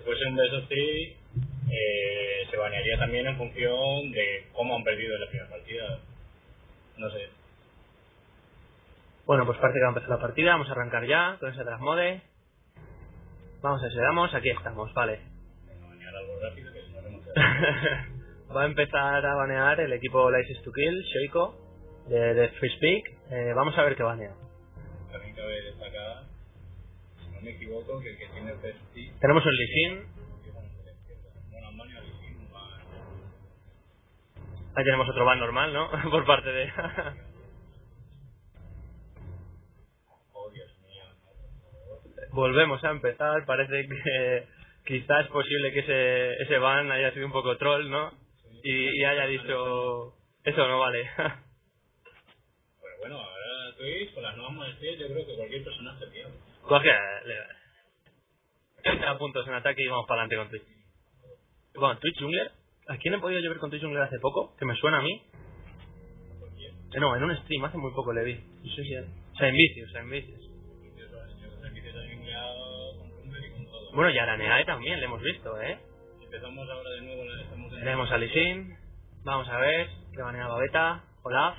si fuese un of three, eh, se banearía también en función de cómo han perdido en la primera partida. No sé. Bueno, pues parece que va a empezar la partida. Vamos a arrancar ya con ese transmode. Vamos a ver si le damos. Aquí estamos, vale. Venga, banear algo rápido que si no, no nos queda. Va a empezar a banear el equipo License to Kill, Shoiko, de, de Free Speak. Eh, vamos a ver qué banea. También cabe destacar, no me equivoco, que el que tiene three Tenemos un ban. Ahí tenemos otro ban normal, ¿no? Por parte de... Oh. Volvemos a empezar. Parece que quizás es posible que ese, ese ban haya sido un poco troll, ¿no? Y, y haya dicho... Eso no vale. Pero bueno, ahora Twitch, con las nuevas maestrías, yo creo que cualquier personaje pierde. Coge... le- 30 puntos en ataque y vamos para adelante con Twitch. Bueno, Twitch Jungler. ¿A quién he podido ver con Twitch Jungler hace poco? Que me suena a mí. Eh, No, en un stream hace muy poco le vi. No sé si es... O sea, en vicios, en vicios. Bueno, y a Araneae también le hemos visto, ¿eh? Empezamos ahora de nuevo, la estamos en Tenemos a Lee Sin. Vamos a ver. Que baneaba Beta. Olaf.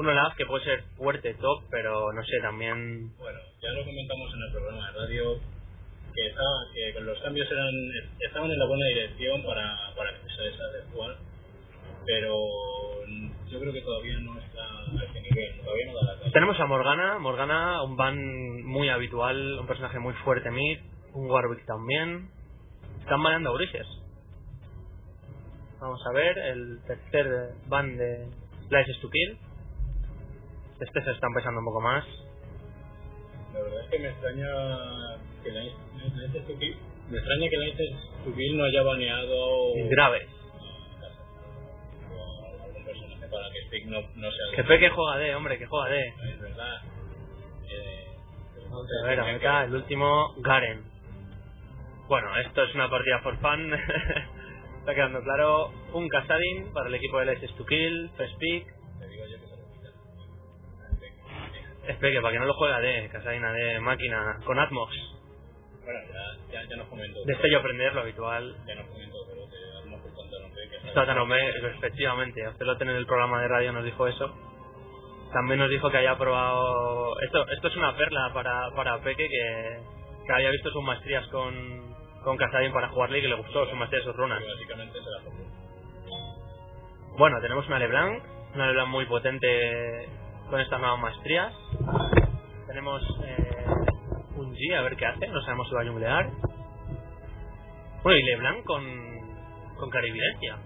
Un Olaf que puede ser fuerte, top, pero no sé, también... Bueno, ya lo comentamos en el programa de radio que, estaba, que con los cambios eran estaban en la buena dirección para, para que se de jugar, pero yo creo que todavía no está a ese nivel, todavía no da la. Tenemos a Morgana. Morgana, un ban muy habitual, un personaje muy fuerte mid. Un Warwick también. Están baneando a Ulises. Vamos a ver, el tercer ban de License to Kill. Este se está empezando un poco más. La verdad es que me extraña que License to Kill, me extraña que License to Kill no haya baneado Graves. o algún personaje para que Stick no, no sea Que fe que juega D, hombre, que juega D. es verdad. Eh, a ver, ahorita el último, Garen. Bueno, esto es una partida for fun. Está quedando claro. Un Casadin para el equipo de License to Kill, First Espera, para que no lo juega D, Casadin de máquina, con Atmos. Bueno, ya, ya, ya nos comentó. Destello aprender, lo habitual. Ya nos comentó, pero te damos por tanto nombre que Está tan hombre, efectivamente. Ocelote en el programa de radio nos dijo eso. También nos dijo que haya probado... Esto esto es una perla para, para Peque que, que había visto sus maestrías con, con Casadin para jugarle y que le gustó sus maestrías, sus runas. que básicamente se la. Bueno, tenemos una LeBlanc, una LeBlanc muy potente con estas nuevas maestrías. Tenemos eh, un G, a ver qué hace, no sabemos si va a junglear. Bueno, y LeBlanc con, con clarividencia.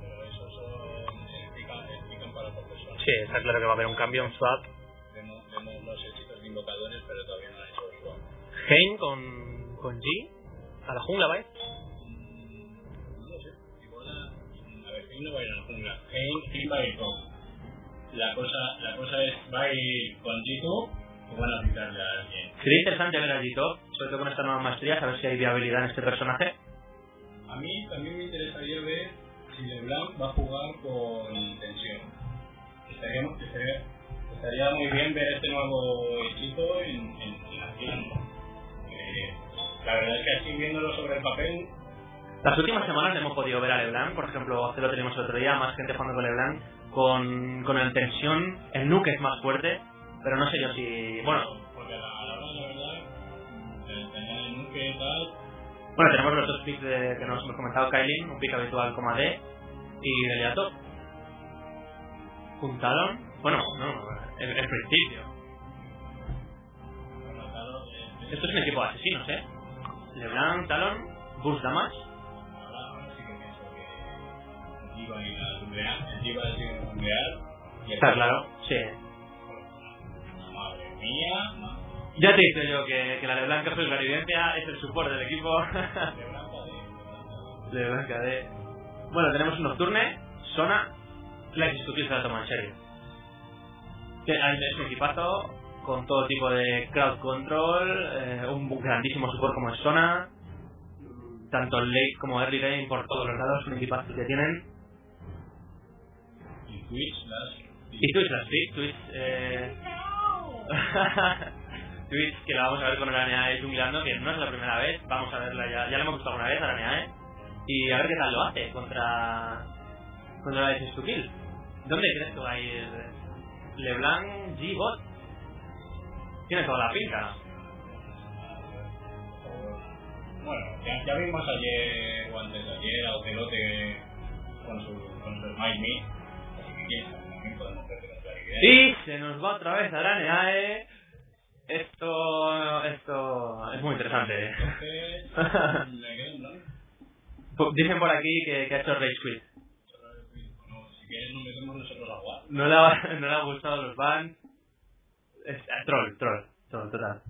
Pero eso son. explican, para profesores. Sí, está claro que va a haber un cambio, un swap. Vemos, vemos los éxitos de invocadores, pero todavía no han hecho el swap. Hein con, con G, a la jungla, ¿vale? No lo sé. Igual a. A ver, Hein no va a ir a la jungla. Hein, Hein va a ir con. La cosa, la cosa es, va a ir con G2 o van a quitarle a alguien. Sería interesante ver a G-Top, sobre todo con esta nueva maestría, a ver si hay viabilidad en este personaje. A mí también me interesaría ver si LeBlanc va a jugar con tensión. Estaría, estaría, estaría muy bien ver este nuevo hechizo en, en, en acción. Eh, la verdad es que así viéndolo sobre el papel, Las últimas semanas hemos podido ver a LeBlanc, por ejemplo, hace lo teníamos el otro día, más gente jugando con LeBlanc, con, con el tensión, el nuke es más fuerte, pero no sé yo si... Bueno, porque a la, hora de la verdad, tener el nuke y tal, bueno tenemos los dos picks de- que nos hemos comentado, Kailin, un pick habitual como AD, y Deliato. Un Talon, bueno, no, el, el principio. bueno, eh, Esto es un equipo de asesinos, ¿eh? LeBlanc, Talon, Burst Damage, y y el está claro, sí. Madre mía, Ya te he dicho yo que, que la LeBlanc es la evidencia, es el support del equipo. de blanca de... de Blanca de... Bueno, tenemos un Nocturne, Sona, Kill se la toma en serio. Que es un equipazo con todo tipo de crowd control, eh, un grandísimo support como es Sona, tanto late como early game por todos los lados, un equipazo que tienen. Y Twitch las... Y Twitch las sí, Twitch... Eh... Twitch que la vamos a ver con Aranea Junglando, que no es la primera vez, vamos a verla ya, ya la hemos visto alguna vez, Aranea, y a ver qué tal lo hace contra contra la de Kill. ¿Dónde crees que va a ir LeBlanc G-Bot? Tiene toda la pinta. Bueno, ya, ya vimos ayer o antes de ayer a Ocelote con su, con su Smite Me, Y se nos va otra vez Araneae. Esto, esto es muy interesante. Blanco. Dicen por aquí que, que ha hecho Rage Quit. No, si quieres nos metemos nosotros a jugar. No le, ha, no le ha gustado los bans. Es, eh, troll, troll, troll, total.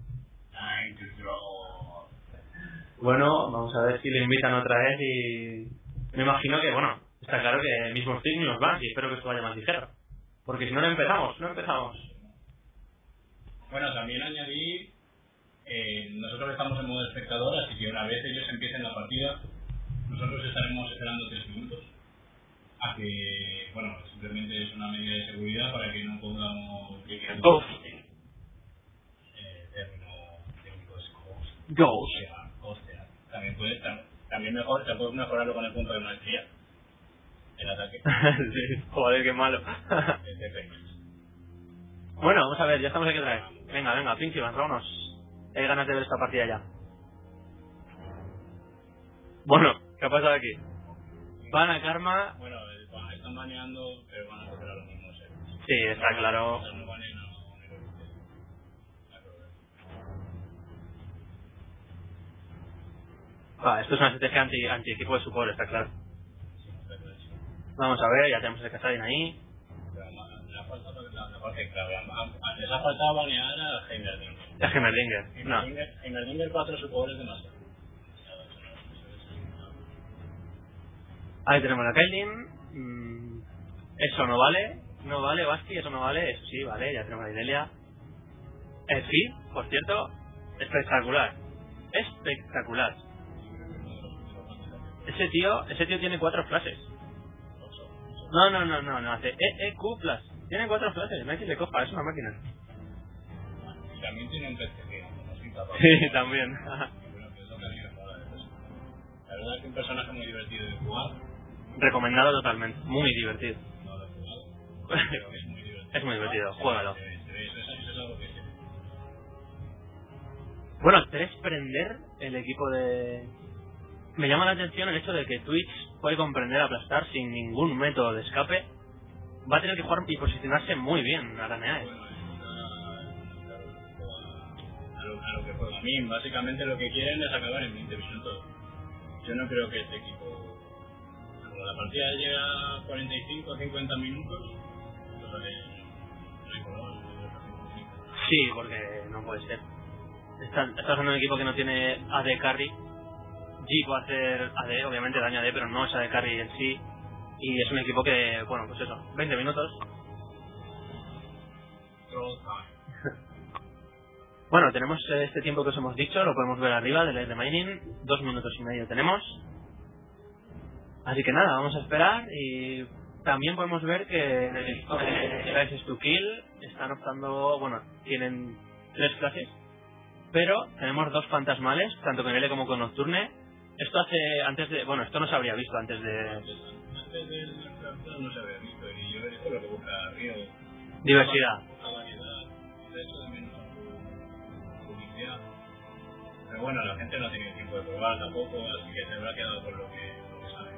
Bueno, vamos a ver si le invitan otra vez y... Me imagino que, bueno, está claro que mismos Steam ni los bans y espero que esto vaya más ligero. Porque si no, no empezamos, no empezamos. Bueno, también añadir, eh, nosotros estamos en modo espectador, así que una vez ellos empiecen la partida, nosotros estaremos esperando tres minutos. A que, bueno, simplemente es una medida de seguridad para que no pongamos... Ghosting. eh, término técnico es ghost. Ghost. También puedes, tam- también mejor, te puedes mejorarlo con el punto de maestría. El ataque. sí, joder, qué malo. Bueno, vamos a ver, ya estamos aquí otra vez. Venga, venga, Pinky, vámonos. Hay ganas de ver esta partida ya. Bueno, ¿qué ha pasado aquí? Van a Karma. Bueno, están baneando, pero van a coger a los mismos. eh. Sí, está claro. No no esto es una estrategia anti, anti equipo de support, está claro. Vamos a ver, ya tenemos el Kasadin ahí. Parte clave. A- a- Les ha faltado banear a Heimerdinger. Es Heimerdinger. No. Heimerdinger, Heimerdinger 4 su poder es demasiado. Ahí tenemos la Kailin. Mm, eso no vale. No vale, Basti, eso no vale. Eso sí, vale, ya tenemos la Inelia. Eh, sí, por cierto, espectacular. Espectacular. Ese tío, ese tío tiene cuatro flashes. No, no, no, no, no, hace EEQ plus. Tiene cuatro flashes, no hay quien le coja, es una máquina. Y también tiene un PCG, no soy capaz. Sí, también. Eso. La verdad es que un personaje muy divertido de jugar. Recomendado totalmente, muy divertido. No lo he jugado. Pero es muy divertido. Es muy divertido, juégalo. Bueno, tres prender el equipo de... Me llama la atención el hecho de que Twitch puede comprender aplastar sin ningún método de escape. Va a tener que jugar y posicionarse muy bien a Araneae. Bueno, es una- a lo, que juega. A mí, básicamente lo que quieren es acabar en 20 minutos. Yo no creo que este equipo, cuando la partida llega a 45 o 50 minutos, pues vale, no hay color, Sí, porque no puede ser. Está- Estás haciendo un equipo que no tiene AD carry. G puede hacer AD, obviamente daño AD, pero no es AD carry en sí. Y es un equipo que, bueno, pues eso, 20 minutos. Bueno, tenemos eh, este tiempo que os hemos dicho, lo podemos ver arriba del de mining, dos minutos y medio tenemos. Así que nada, vamos a esperar y también podemos ver que en el equipo de to Kill están optando, bueno, tienen tres clases, pero tenemos dos fantasmales, tanto con L como con Nocturne. Esto hace, antes de, bueno, esto no se habría visto antes de Antes, Craftland no se había visto y yo esto es lo que busca Río. diversidad. Variedad. De hecho de publicidad. Pero bueno, la gente no tenido tiempo de probar tampoco, así que se habrá quedado con lo que, lo que sabe.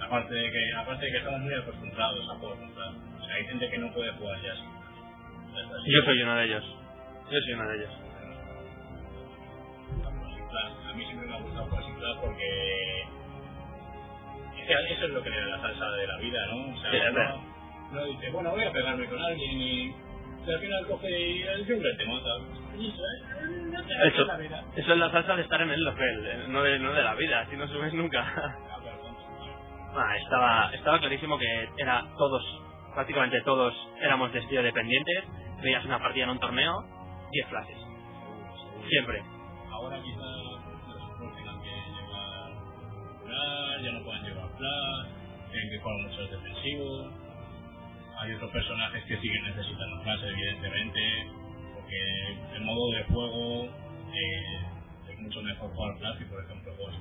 Aparte de que, aparte de que estamos muy acostumbrados a jugar contra. O sea, hay gente que no puede jugar ya. Yo soy uno de ellos. Yo soy uno de ellos. A mí siempre me ha gustado Flash porque es que eso es lo que le da la salsa de la vida, ¿no? O sea, Sí, es verdad. no, no dice, bueno, voy a pegarme con alguien y, y al final coge y el jungle te mata. Y eso. No te da Eso, la vida. eso es la salsa de estar en el LOL, eh, no de, no de la vida, si no subes nunca. Ah, Ah, estaba, estaba clarísimo que era todos, prácticamente todos éramos de estilo dependientes. Veías una partida en un torneo, 10 flashes. Siempre. Ahora quizás los support tengan que llevar curar, ya no puedan llevar flash, tienen que jugar muchos defensivos. Hay otros personajes que siguen necesitando flash, evidentemente, porque el modo de juego eh, es mucho mejor jugar Classic, por ejemplo, Ghost.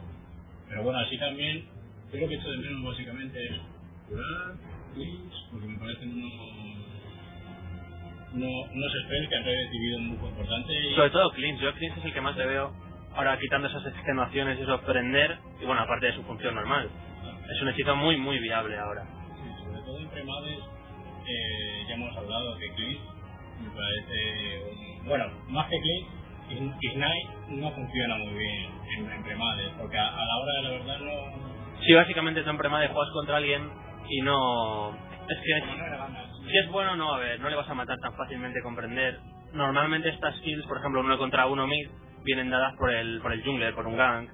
Pero bueno, así también, yo lo que he de menos básicamente es curar, cleans, porque me parecen unos, unos, unos spells que han recibido un buco importante. Y, Sobre todo Cleanse, yo Cleanse es el que más le veo ahora quitando esas extenuaciones y eso prender, y bueno, aparte de su función normal. Es un hechizo muy, muy viable ahora. Sí, sobre todo en premades, eh, ya hemos hablado que Clean me parece. un- bueno, más que Ign- Ignite no funciona muy bien en, en premades, porque a, a la hora de la verdad no. Sí, básicamente es un problema de juegas contra alguien y no... Es que no. Si es bueno, no, a ver, no le vas a matar tan fácilmente con prender. Normalmente estas kills, por ejemplo, uno contra uno mid, vienen dadas por el, por el jungler, por un gank.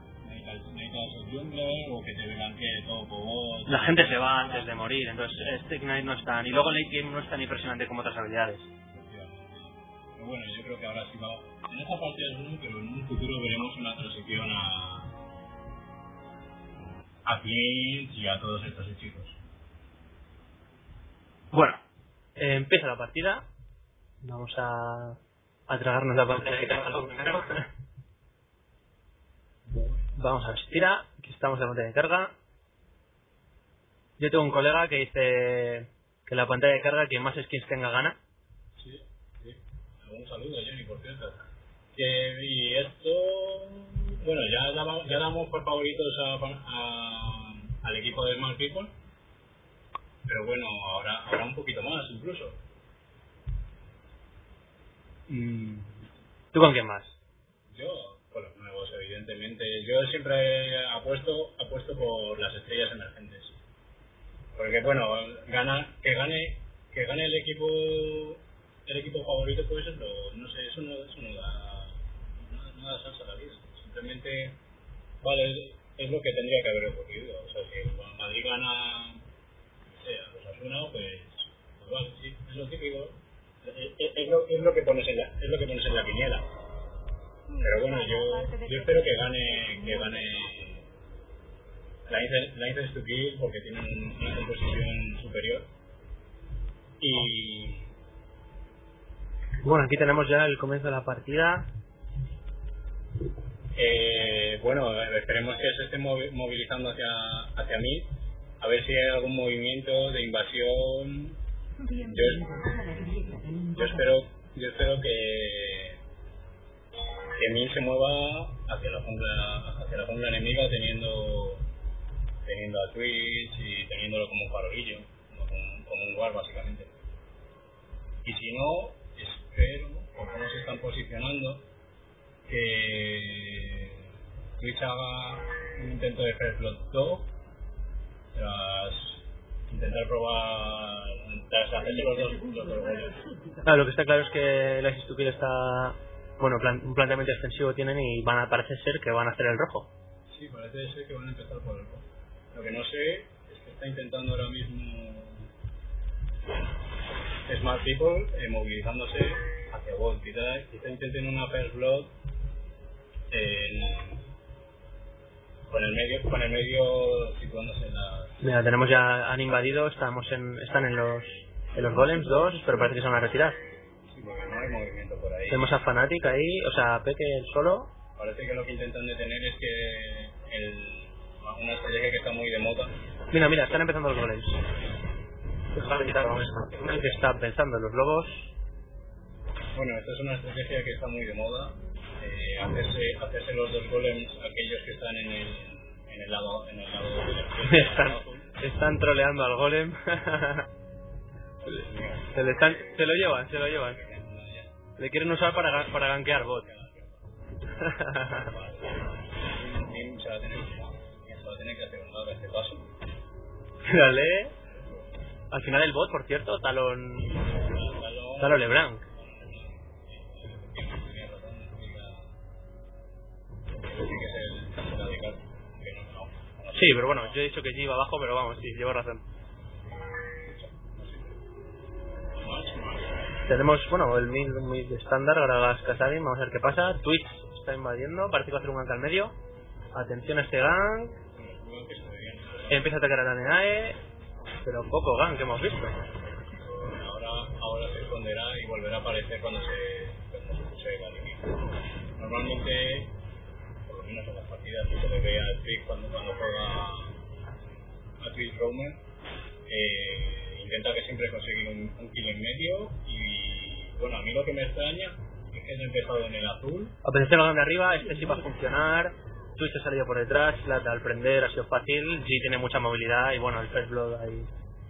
O que te blanquee todo por La gente se va antes de morir, entonces este Ignite no es tan... Y luego el late game no es tan impresionante como otras habilidades. Pero bueno, yo creo que ahora sí va. En esta partida es uno, pero en un futuro veremos una transición a. a Cleans y a todos estos hechizos. Bueno, empieza la partida. Vamos a, a tragarnos la pantalla de carga. Vamos a ver, tira, aquí estamos en la pantalla de carga. Yo tengo un colega que dice que la pantalla de carga quien más skins tenga gana. Sí, sí. Un saludo, Jenny, por cierto. Que, y esto. Bueno, ya, ya damos por favoritos a, a- al equipo de Smart People. Pero bueno, ahora, ahora un poquito más incluso. Mm. ¿Tú con quién más? Yo, con los nuevos, evidentemente. Yo siempre apuesto, apuesto por las estrellas emergentes. Porque bueno, gana, que gane, que gane el equipo, el equipo favorito, pues eso, no sé, eso no, eso no da, no, no da salsa a la vida. Simplemente, vale, es lo que tendría que haber ocurrido. O sea, si el Madrid gana, no sé, a los Asuna, pues, pues vale, sí, es lo típico. Es, es- es lo, es lo que pones en la, es lo que pones en la quiniela. Pero bueno, yo, yo espero que gane, que gane la Incense to Kill porque tienen una composición superior. Y Bueno, aquí tenemos ya el comienzo de la partida. eh, bueno, esperemos que se esté movi- movilizando hacia, hacia mí, a ver si hay algún movimiento de invasión. Yo, espero, yo espero que que Min se mueva hacia la jungla, hacia la jungla enemiga teniendo teniendo a Twitch y teniéndolo como un farolillo, como un, guard básicamente. Y si no, espero, por cómo se están posicionando, que Twitch haga un intento de Blood Dog tras intentar probar, tras hacerse los dos, los dos goles. Claro, lo que está claro es que la Istuquil está. Bueno, plan- un planteamiento defensivo tienen y van a, parece ser que van a hacer el rojo. Sí, parece ser que van a empezar por el rojo. Lo que no sé es que está intentando ahora mismo Smart People eh, movilizándose hacia Gold. Quizá, quizá intenten una First Blood en- con el medio con el medio situándose en la... Mira, tenemos ya, han invadido, estamos en, están en los, en los golems dos, pero parece que se van a retirar. Sí, porque no hay movimiento por ahí. Tenemos a Fnatic ahí, o sea, a Peque solo. Parece que lo que intentan detener es que el, una estrategia que está muy de moda Mira, mira, están empezando los golems. Que está pensando en los lobos. Bueno, esta es una estrategia que está muy de moda. eh, hacerse, hacerse los dos golems, aquellos que están el, en el lado, en el están, están troleando al golem. se, le están, se lo llevan, se lo llevan. Le quieren usar para, para gankear bot. Dale. Al final el bot, por cierto, Talon, Balón, Talon Leblanc. Sí, pero bueno, yo he dicho que G iba abajo, pero vamos, sí, llevo razón. Tenemos, bueno, el mid, mid estándar, ahora las Kasadin, vamos a ver qué pasa. Twitch está invadiendo, parece que va a hacer un gank al medio. Atención a este gank. Que se. Empieza a atacar a la NAE, pero poco gank hemos visto. Ahora, ahora se esconderá y volverá a aparecer cuando se, cuando la línea. Normalmente, menos en las partidas que se le ve a Twitch cuando, cuando juega a Twitch Roamer, eh, intenta que siempre conseguir un, un kill en medio y bueno, a mí lo que me extraña es que he empezado en el azul. Atención de arriba, este sí va a funcionar. Twitch ha salido por detrás, Slat al prender ha sido fácil, G tiene mucha movilidad y bueno, el first blood ahí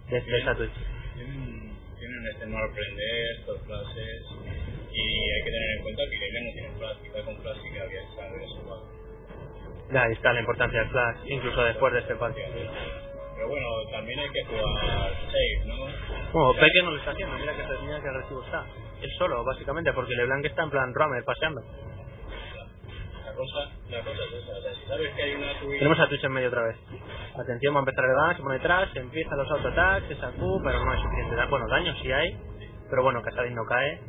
de esa Twitch. Tienen, tienen este no al prender, estos flashes y hay que tener en cuenta que Irelia no tiene flash, quizá con flash sí que había sangre eso Ya, ahí está la importancia del flash, incluso después de este partido. Pero bueno, también hay que jugar safe, ¿no? Bueno, Peque no lo está haciendo, mira que, mira que agresivo está. Él solo, básicamente, porque LeBlanc está en plan Romer, paseando. La cosa, la cosa es esa, o sea, si sabes que hay una Twitch... Tenemos a Twitch en medio otra vez. Atención, va a empezar el daño, se pone detrás, empiezan los auto-attacks, esa Q, pero no hay suficiente. Bueno, daño sí hay, pero bueno, Casadin no cae.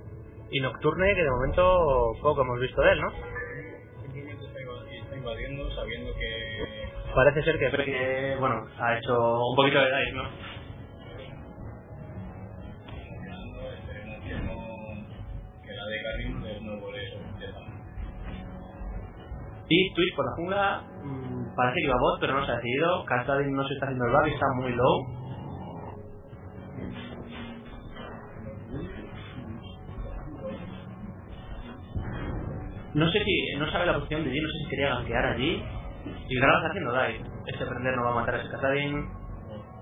Y Nocturne, que de momento poco hemos visto de él, ¿no? Invadiendo sabiendo que... Parece ser que bueno, ha hecho un poquito de dive, ¿no? Y Twitch por la jungla mmm, parece que iba a bot, pero no se ha decidido. Castadin no se está haciendo el bug, está muy low. No sé si, no sabe la posición de G, no sé si quería gankear allí. Y Grava está haciendo dive. Este prender no va a matar a ese Castadin,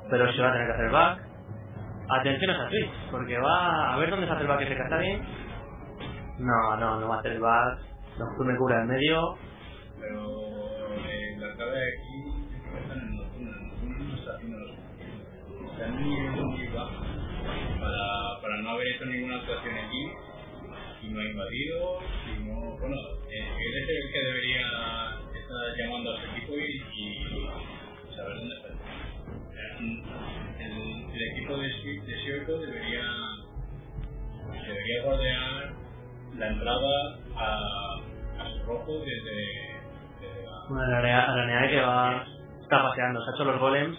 pero se va a tener que hacer back. Atención a esa Twitch, porque va a ver dónde se hace el back ese Castadin. No, no, no va a hacer el back. Nocturne cubre en medio pero eh, la clave aquí es que están en nocturno, el nocturno no está haciendo los Está en nivel muy bajo para, para no haber hecho ninguna actuación aquí y no ha invadido, bueno, eh, él es el que debería estar llamando a su equipo y, y saber dónde está. El, el equipo de, de debería, debería rodear la entrada a, a su rojo desde bueno, Araneae que va está paseando, se ha hecho los golems,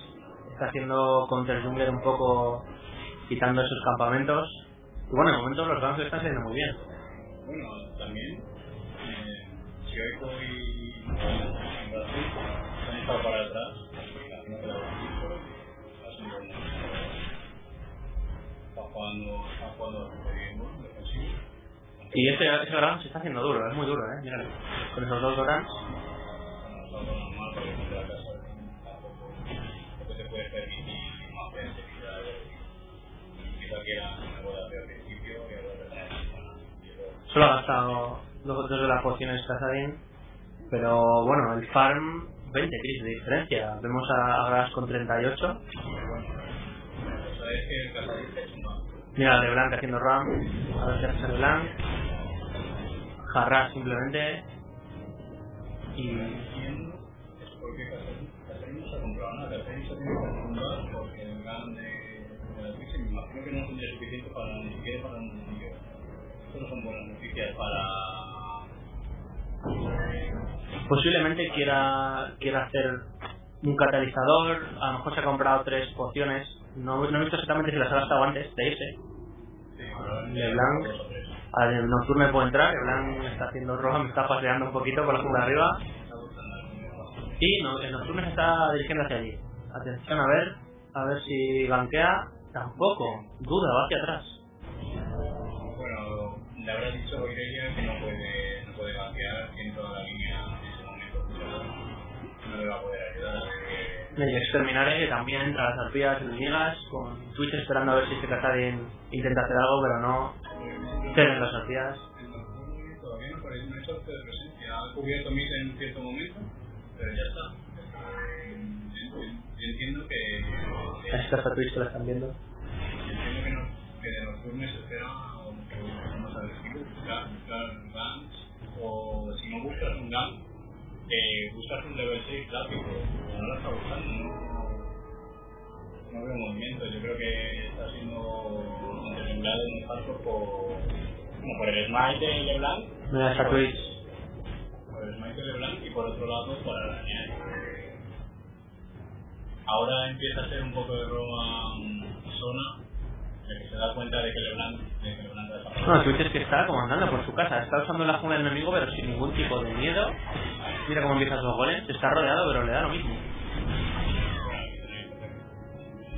está haciendo counter jungler un poco quitando esos campamentos. Y bueno, de momento los guns están haciendo muy bien. Bueno, también Chioico y Brasil han para atrás. Y ese, ese se está haciendo duro, es muy duro, eh, míralo. Con esos dos de Solo ha dos, dos de las pociones Casadin, pero bueno, el farm 20 kills de diferencia. Vemos a Gras con 38. Mira, LeBlanc haciendo ram. A ver si hace LeBlanc. Jarras simplemente. Y porque de, la que no suficiente para ni siquiera para un no son buenas noticias para... Posiblemente quiera, quiera hacer un catalizador, a lo mejor se ha comprado tres pociones, no, no he visto exactamente si las ha gastado antes de pero LeBlanc, al nocturne puede entrar, LeBlanc está haciendo roja, me está paseando un poquito por la de arriba. Sí, no, el nocturno se está dirigiendo hacia allí. Atención a ver, a ver si banquea. Tampoco, duda, va hacia atrás. Bueno, le habrá dicho Irelia que no puede en toda la línea en ese momento. no le va a poder ayudar, así que... Y exterminaré que también entra las arpías enemigas, con Twitch esperando a ver si este Casadin intenta hacer algo, pero no. Tienen las arpías. El nocturno todavía no parece una hecho de presencia. Ha cubierto en cierto momento pero ya está. Yo entiendo que. A Twitch que la están viendo. Entiendo que, no, que de espera buscar guns, o si no buscas un gun, eh, buscas un level 6 gráfico, no lo está buscando, no, no veo movimiento, yo creo que está siendo desemplado en un paso por, como por el smite de LeBlanc. Mira, esta Twitch por el Smite LeBlanc y por otro lado por arañar. Ahora empieza a ser un poco de broma zona, de que se da cuenta de que Leblanc, de que Leblanc. No, Twitch es que está como andando por su casa, está usando la jungla del enemigo pero sin ningún tipo de miedo. Mira cómo empieza sus golems, está rodeado pero le da lo mismo.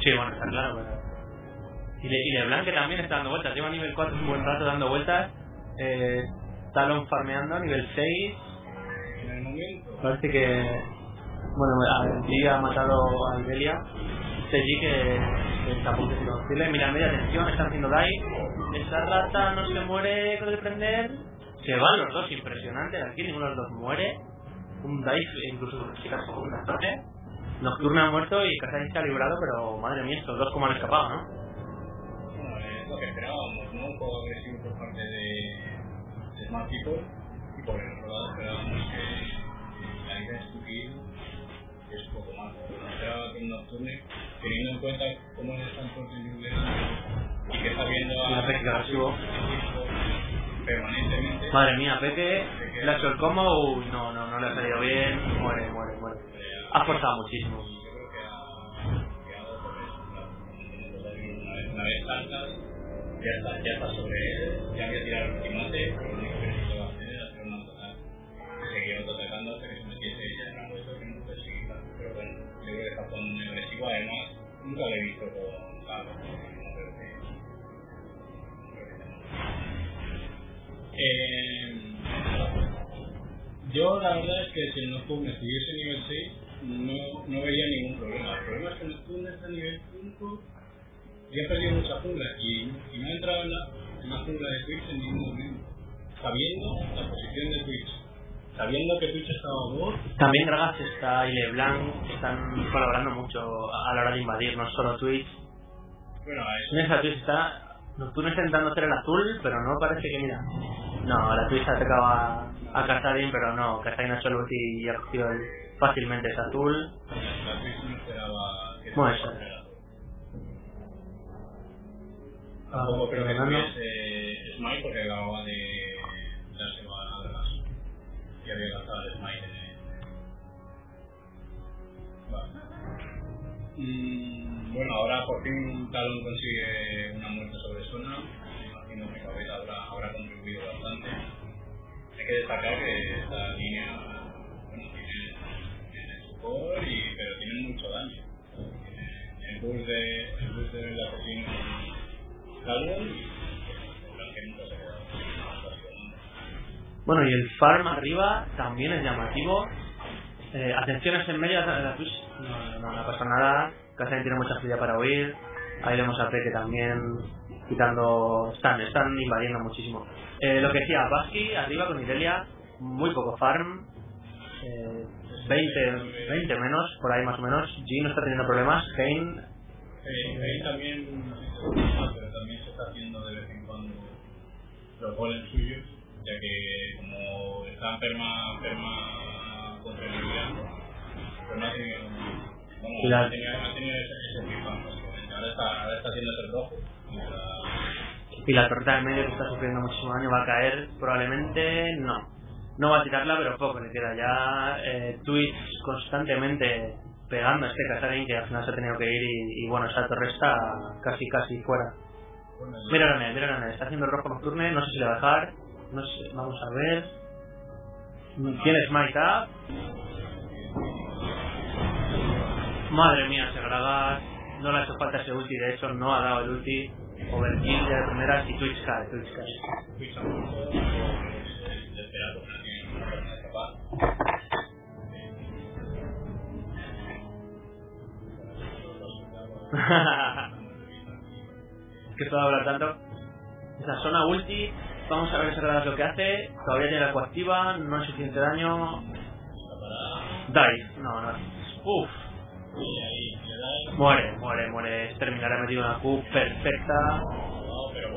Sí, bueno, está claro, pero... Y, Le, y LeBlanc que también está dando vueltas, lleva nivel 4 un buen rato dando vueltas. Eh, Talon farmeando, nivel 6. En el momento, Parece que... Bueno, a- ha matado a Ibelia. Este G que, está de decirle, mira, media atención, está haciendo dive. Esa rata no se muere con el prender. Se van los dos, impresionante. Aquí ninguno de los dos muere. Un dive, incluso con chicas segunda torre. Nocturna ha muerto y se ha librado, pero madre mía, estos dos como han escapado, ¿no? bueno, es lo que esperábamos, ¿no? Un poco agresivo por parte de, de Smart People y por el otro lado esperábamos que, la idea es tu kill es poco más. No esperaba que un Nocturne, teniendo en cuenta cómo es el transporte en New y que está viendo a agresivo. permanentemente. Madre mía, Peque le ha hecho el combo, uy, no, no, no le ha salido bien, muere, muere, muere. Ha forzado muchísimo. Yo creo que ha, que ha dado por eso. Una vez, saltas, ya está, ya está sobre él, ya había tirado el ultimate, lo único que necesitaba hacer era hacer una autoataque. Seguir autoatacando hasta que está jugando muy agresivo, además, nunca lo he visto con. Eh, yo la verdad es que si el Nocturne estuviese nivel 6 no, no vería ningún problema. El problema es que el Nocturne está a nivel 5 y ha perdido mucha jungla y, y no ha entrado en la, en la jungla de Twitch en ningún momento. Sabiendo la posición de Twitch, sabiendo que Twitch estaba bot, También Gragas está y LeBlanc están colaborando mucho a la hora de invadir, no solo Twitch. bueno. En esa Twitch está Nocturno está intentando hacer el azul, pero no parece que mira. No, la Twitch ha atacado a, a pero no, Kazadin ha ulti y ha cogido el- fácilmente ese azul. La Twitch no esperaba que Bueno, eso. Tampoco creo que Fernando. tuviese Smite porque acababa de. Y había gastado el. Mm, bueno, ahora por fin Talon consigue una muerte sobre zona. Me imagino que Cabeza habrá, habrá contribuido bastante. Hay que destacar que esta línea, bueno, tiene, tiene support, y, pero tiene mucho daño. El boost de, el boost de la que Talon Bueno, y el farm arriba también es llamativo. Eh, atenciones en medio de la Twitch. No, no, no pasa nada. Kazadin tiene mucha agilidad para huir. Ahí vemos a Peque también quitando. Están, están invadiendo muchísimo. Eh, lo que decía, Baski arriba con Irelia, muy poco farm. Eh, 20, 20 menos, por ahí más o menos. G no está teniendo problemas. Kane Eh, ahí también, pero también se está haciendo de vez en cuando los goles suyos, ya que como están perma, perma contra el Libriano, pues no ha tenido, bueno, la- ha tenido, ha tenido ese, ese básicamente. Ahora está, ahora está haciendo el rojo. y la- la torreta del medio que está sufriendo muchísimo daño va a caer, probablemente no. No va a tirarla, pero poco le queda ya. Eh, Twitch constantemente pegando a este Casarín que al final se ha tenido que ir y, y bueno, esa torre está casi casi fuera. Mira René, está haciendo el rojo nocturne, no sé si le va a dejar. No sé, vamos a ver. Tiene Smite Up. Madre mía, Segragas. No le ha hecho falta ese ulti, de hecho no ha dado el ulti. Overkill de primeras y Twitch cae, Twitch es escapar. que esto hablar tanto. Esa zona ulti, vamos a ver Segragas lo que hace. Todavía tiene la coactiva, no hay suficiente daño. Dive, no, no. Uf, Y ahí le da el muere, muere, muere. Terminar ha metido una Q perfecta. No, pero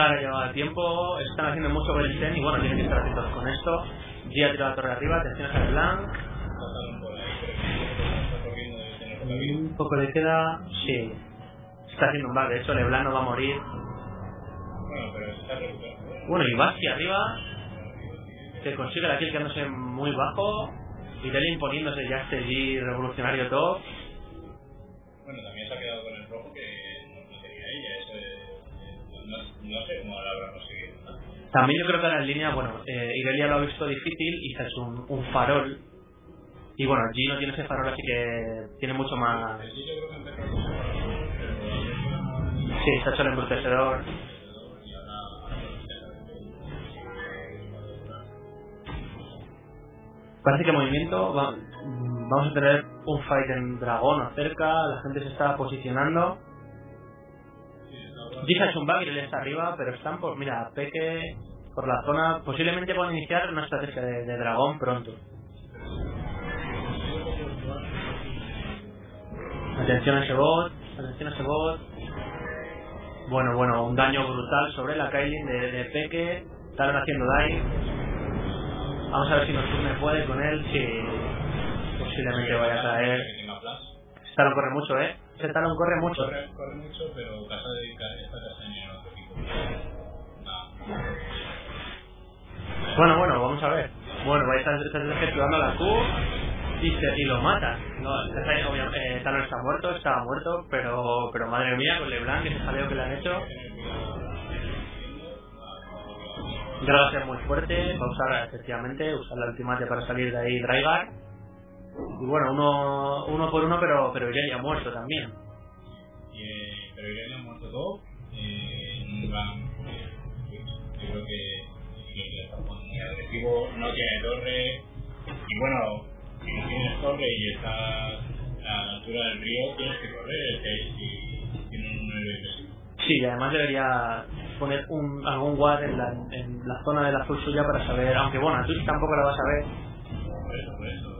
ha el llevado el tiempo, están haciendo mucho Belisen y bueno, tienen que estar atentos con esto. G ha tirado la torre arriba, atención a Blanc. Un poco le queda. Sí. Está haciendo un bar, de hecho Leblanc no va a morir. Bueno, pero está Bueno, y va hacia arriba, se consigue la kill quedándose muy bajo, y imponiéndose ya este G revolucionario top. Bueno, también se ha quedado con el rojo que no tenía ella, eso es, no, sé cómo lo habrá conseguido. También yo creo que ahora en línea, bueno, eh, Ibelia lo ha visto difícil y es un, un farol. Y bueno, G no tiene ese farol, así que tiene mucho más. El G yo creo que Sí, el embrutecedor. y ahora Parece que movimiento va- vamos a tener un fight en dragón o cerca, la gente se está posicionando. Ha hecho un bug él está arriba, pero están por, mira, Peque por la zona, posiblemente puedan iniciar una estrategia de, de dragón pronto. Atención a ese bot, atención a ese bot. Bueno, bueno, un daño brutal sobre la Kailin de, de Peque. Están haciendo dive. Vamos a ver si Nocturne puede con él. Si posiblemente vaya a caer. Ese talón corre mucho, ¿eh? Ese talón corre mucho. Corre, corre mucho, pero casa de esta castaña en otro equipo. Nada. Bueno, bueno, vamos a ver. Bueno, vais a estar gestionando la Q y, se- y lo mata. No, obviamente, eh, está muerto, estaba muerto, pero pero madre mía, con LeBlanc, ese jaleo que le han hecho. Gragas es muy fuerte, va a usar efectivamente, usar la ultimate para salir de ahí Drygar. Y bueno, uno, uno por uno, pero pero Irelia ha muerto también. Eh, pero Irene ha muerto todo. Eh. Yo creo que que está muy agresivo. No tiene torre. Y bueno, si tienes torre y estás a la altura del río, tienes que correr. eh, Si tienes un 9 agresivo. Sí, y además debería poner un, algún guard en la, en la zona de la full suya para saber, aunque bueno, a Twitch tampoco la vas a ver, Por eso, por eso.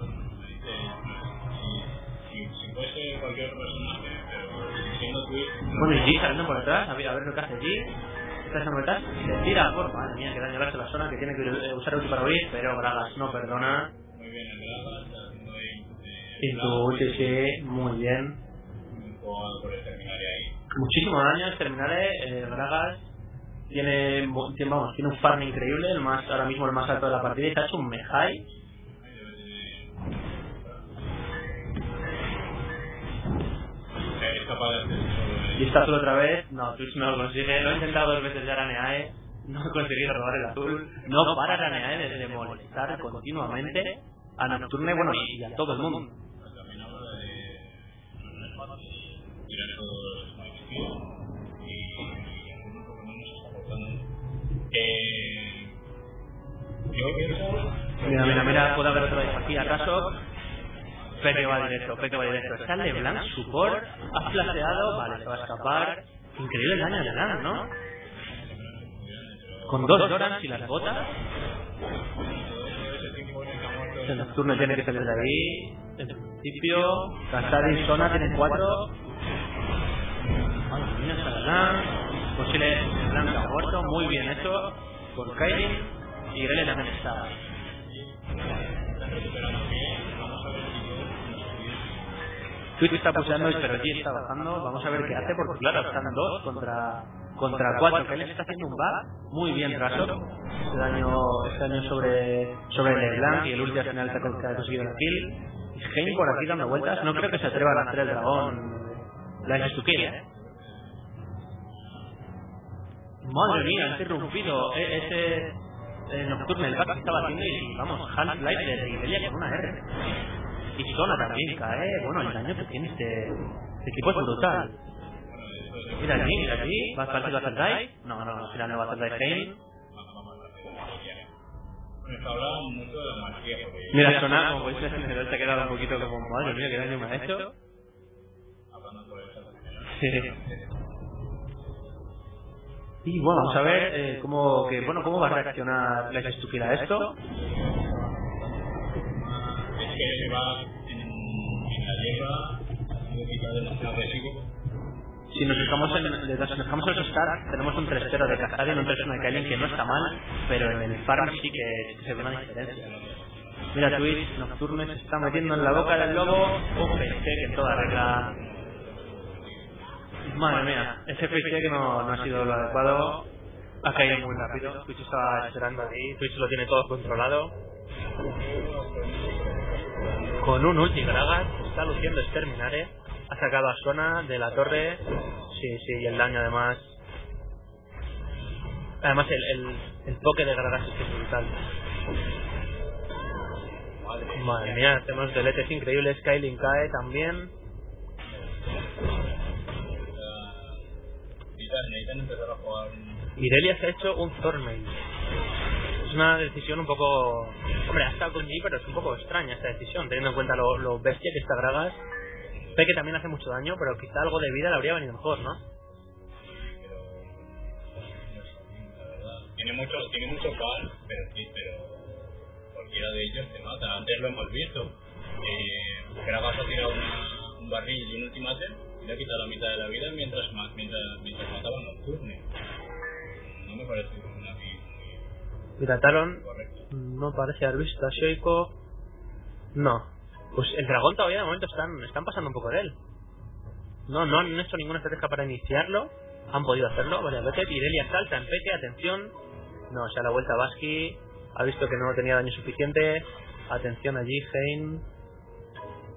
Si, si, si fuese cualquier otro personaje, pero siendo Twitch. Bueno, y G saliendo por detrás, a ver, a ver lo que hace G. Está se tira por. Madre mía, que daño la zona que tiene que usar ulti para huir, pero Bragas no perdona. Muy bien, el Grava Y ulti sí, muy bien. muy jugado por el terminario ahí. Muchísimo daño, terminaré. Eh, Bragas tiene, tiene, vamos, tiene un farm increíble, el más, ahora mismo el más alto de la partida y se ha hecho un Mejai. Eso. Y está azul otra vez. No, Twitch no lo consigue. Lo he intentado dos veces ya Araneae. No he conseguido robar el azul. No para Araneae de, de molestar continuamente a Nocturne, bueno, y a todo el mundo. También habla de. No es fácil tirar todos los movimientos. Y alguno por lo menos está aportando. Eh. Yo pienso. Mira, mira, mira, puede haber otro de aquí acaso. Peque va directo, Peque va directo. Está LeBlanc, support, ha flasheado, vale, se va a escapar. Increíble el daño de LeBlanc, ¿no? Con dos Dorans y las botas. El nocturno tiene que salir de ahí. En principio, Kasari y Sona tienen cuatro. Madre mía, Saladán. Posible Blanca ha muerto, muy bien hecho. Por Kailin. Y Grele también está. Twitch está pulsando, pero G está bajando. Vamos a ver qué hace, porque claro, están dos contra contra cuatro. Kailin está haciendo un bug muy bien Rasok. Este daño, este daño sobre, sobre LeBlanc y el ulti al final que ha conseguido la kill. Y por aquí dando vueltas. No creo que se atrevan a hacer el dragón. La kill, eh. Madre mía, ha interrumpido e- ese eh, Nocturne, el back que estaba haciendo y vamos, Half-Life de Iberia con una R. Y Sona también cae, bueno, el daño que tiene este, este equipo es brutal. Mira aquí, mira aquí, va a partir va a dive. No, no, no, al final no va a hacer dive Heim. Me hablaba mucho de la magia porque Mira, Sona, como el general se ha quedado un poquito como, madre mía, qué daño me ha hecho. hablando por eso. Sí. Y bueno, vamos a ver eh, cómo, que, bueno, cómo va a reaccionar la estúpida a esto. Es que se va en, la guerra, ha sido quizá demasiado agresivo. Si nos fijamos en, si nos fijamos en los stats, tenemos un 3-0 de Kazadia y un 3-1 de Kailin que no está mal, pero en el farm sí que se ve una diferencia. Mira Twitch, Nocturne se está metiendo en la boca del lobo, un PC que en toda regla... Madre mía, ese PC que no, no ha sido lo adecuado, ha caído muy rápido, Twitch estaba esperando ahí, Twitch lo tiene todo controlado. Con un ulti Gragas, está luciendo Exterminare, ha sacado a Sona de la torre, sí, sí, y el daño además Además, el, el, poke de Gragas es brutal. Madre, mía, tenemos deletes increíbles. Kylie cae también. Irelia se ha hecho un Thornmail. Es una decisión un poco... Hombre, ha estado con G, pero es un poco extraña esta decisión, teniendo en cuenta lo, lo bestia que está Gragas. Ve que también hace mucho daño, pero quizá algo de vida le habría venido mejor, ¿no? sé. Tiene mucho, tiene mucho par, pero sí, pero cualquiera de ellos te mata. Antes lo hemos visto. Eh, Gragas ha tirado una- un barril y un ultimate y le ha quitado la mitad de la vida mientras, mientras, mientras mataba a Nocturne. No me parece una correcta. no parece haber visto a Shoiko. No. Pues el dragón todavía de momento están, están pasando un poco de él. No, no han hecho ninguna estrategia para iniciarlo. Han podido hacerlo varias veces. Irelia salta en pete, atención. No, se ha la vuelta Baski. Ha visto que no tenía daño suficiente. Atención allí, Hein.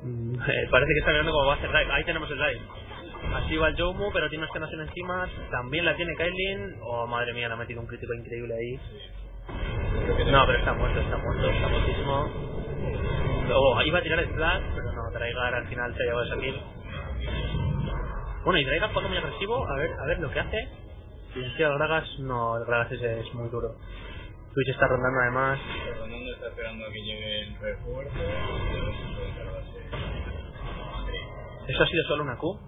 Mm, eh, Parece que está mirando cómo va a hacer dive. Ahí tenemos el dive. Así va el Joumu, pero tiene una escanación encima. También la tiene Kailin. Oh, madre mía, le ha metido un crítico increíble ahí. No, pero está muerto, está muerto, está muertísimo. Luego iba a tirar el flash, pero no, Draigar al final se ha llevado esa kill. Bueno, y Draigar jugando muy agresivo, a ver, a ver lo que hace. Silencia al Gragas, no, el Gragas ese es muy duro. Twitch está rondando además. Fernando está esperando a que llegue el refuerzo. Eso ha sido solo una Q.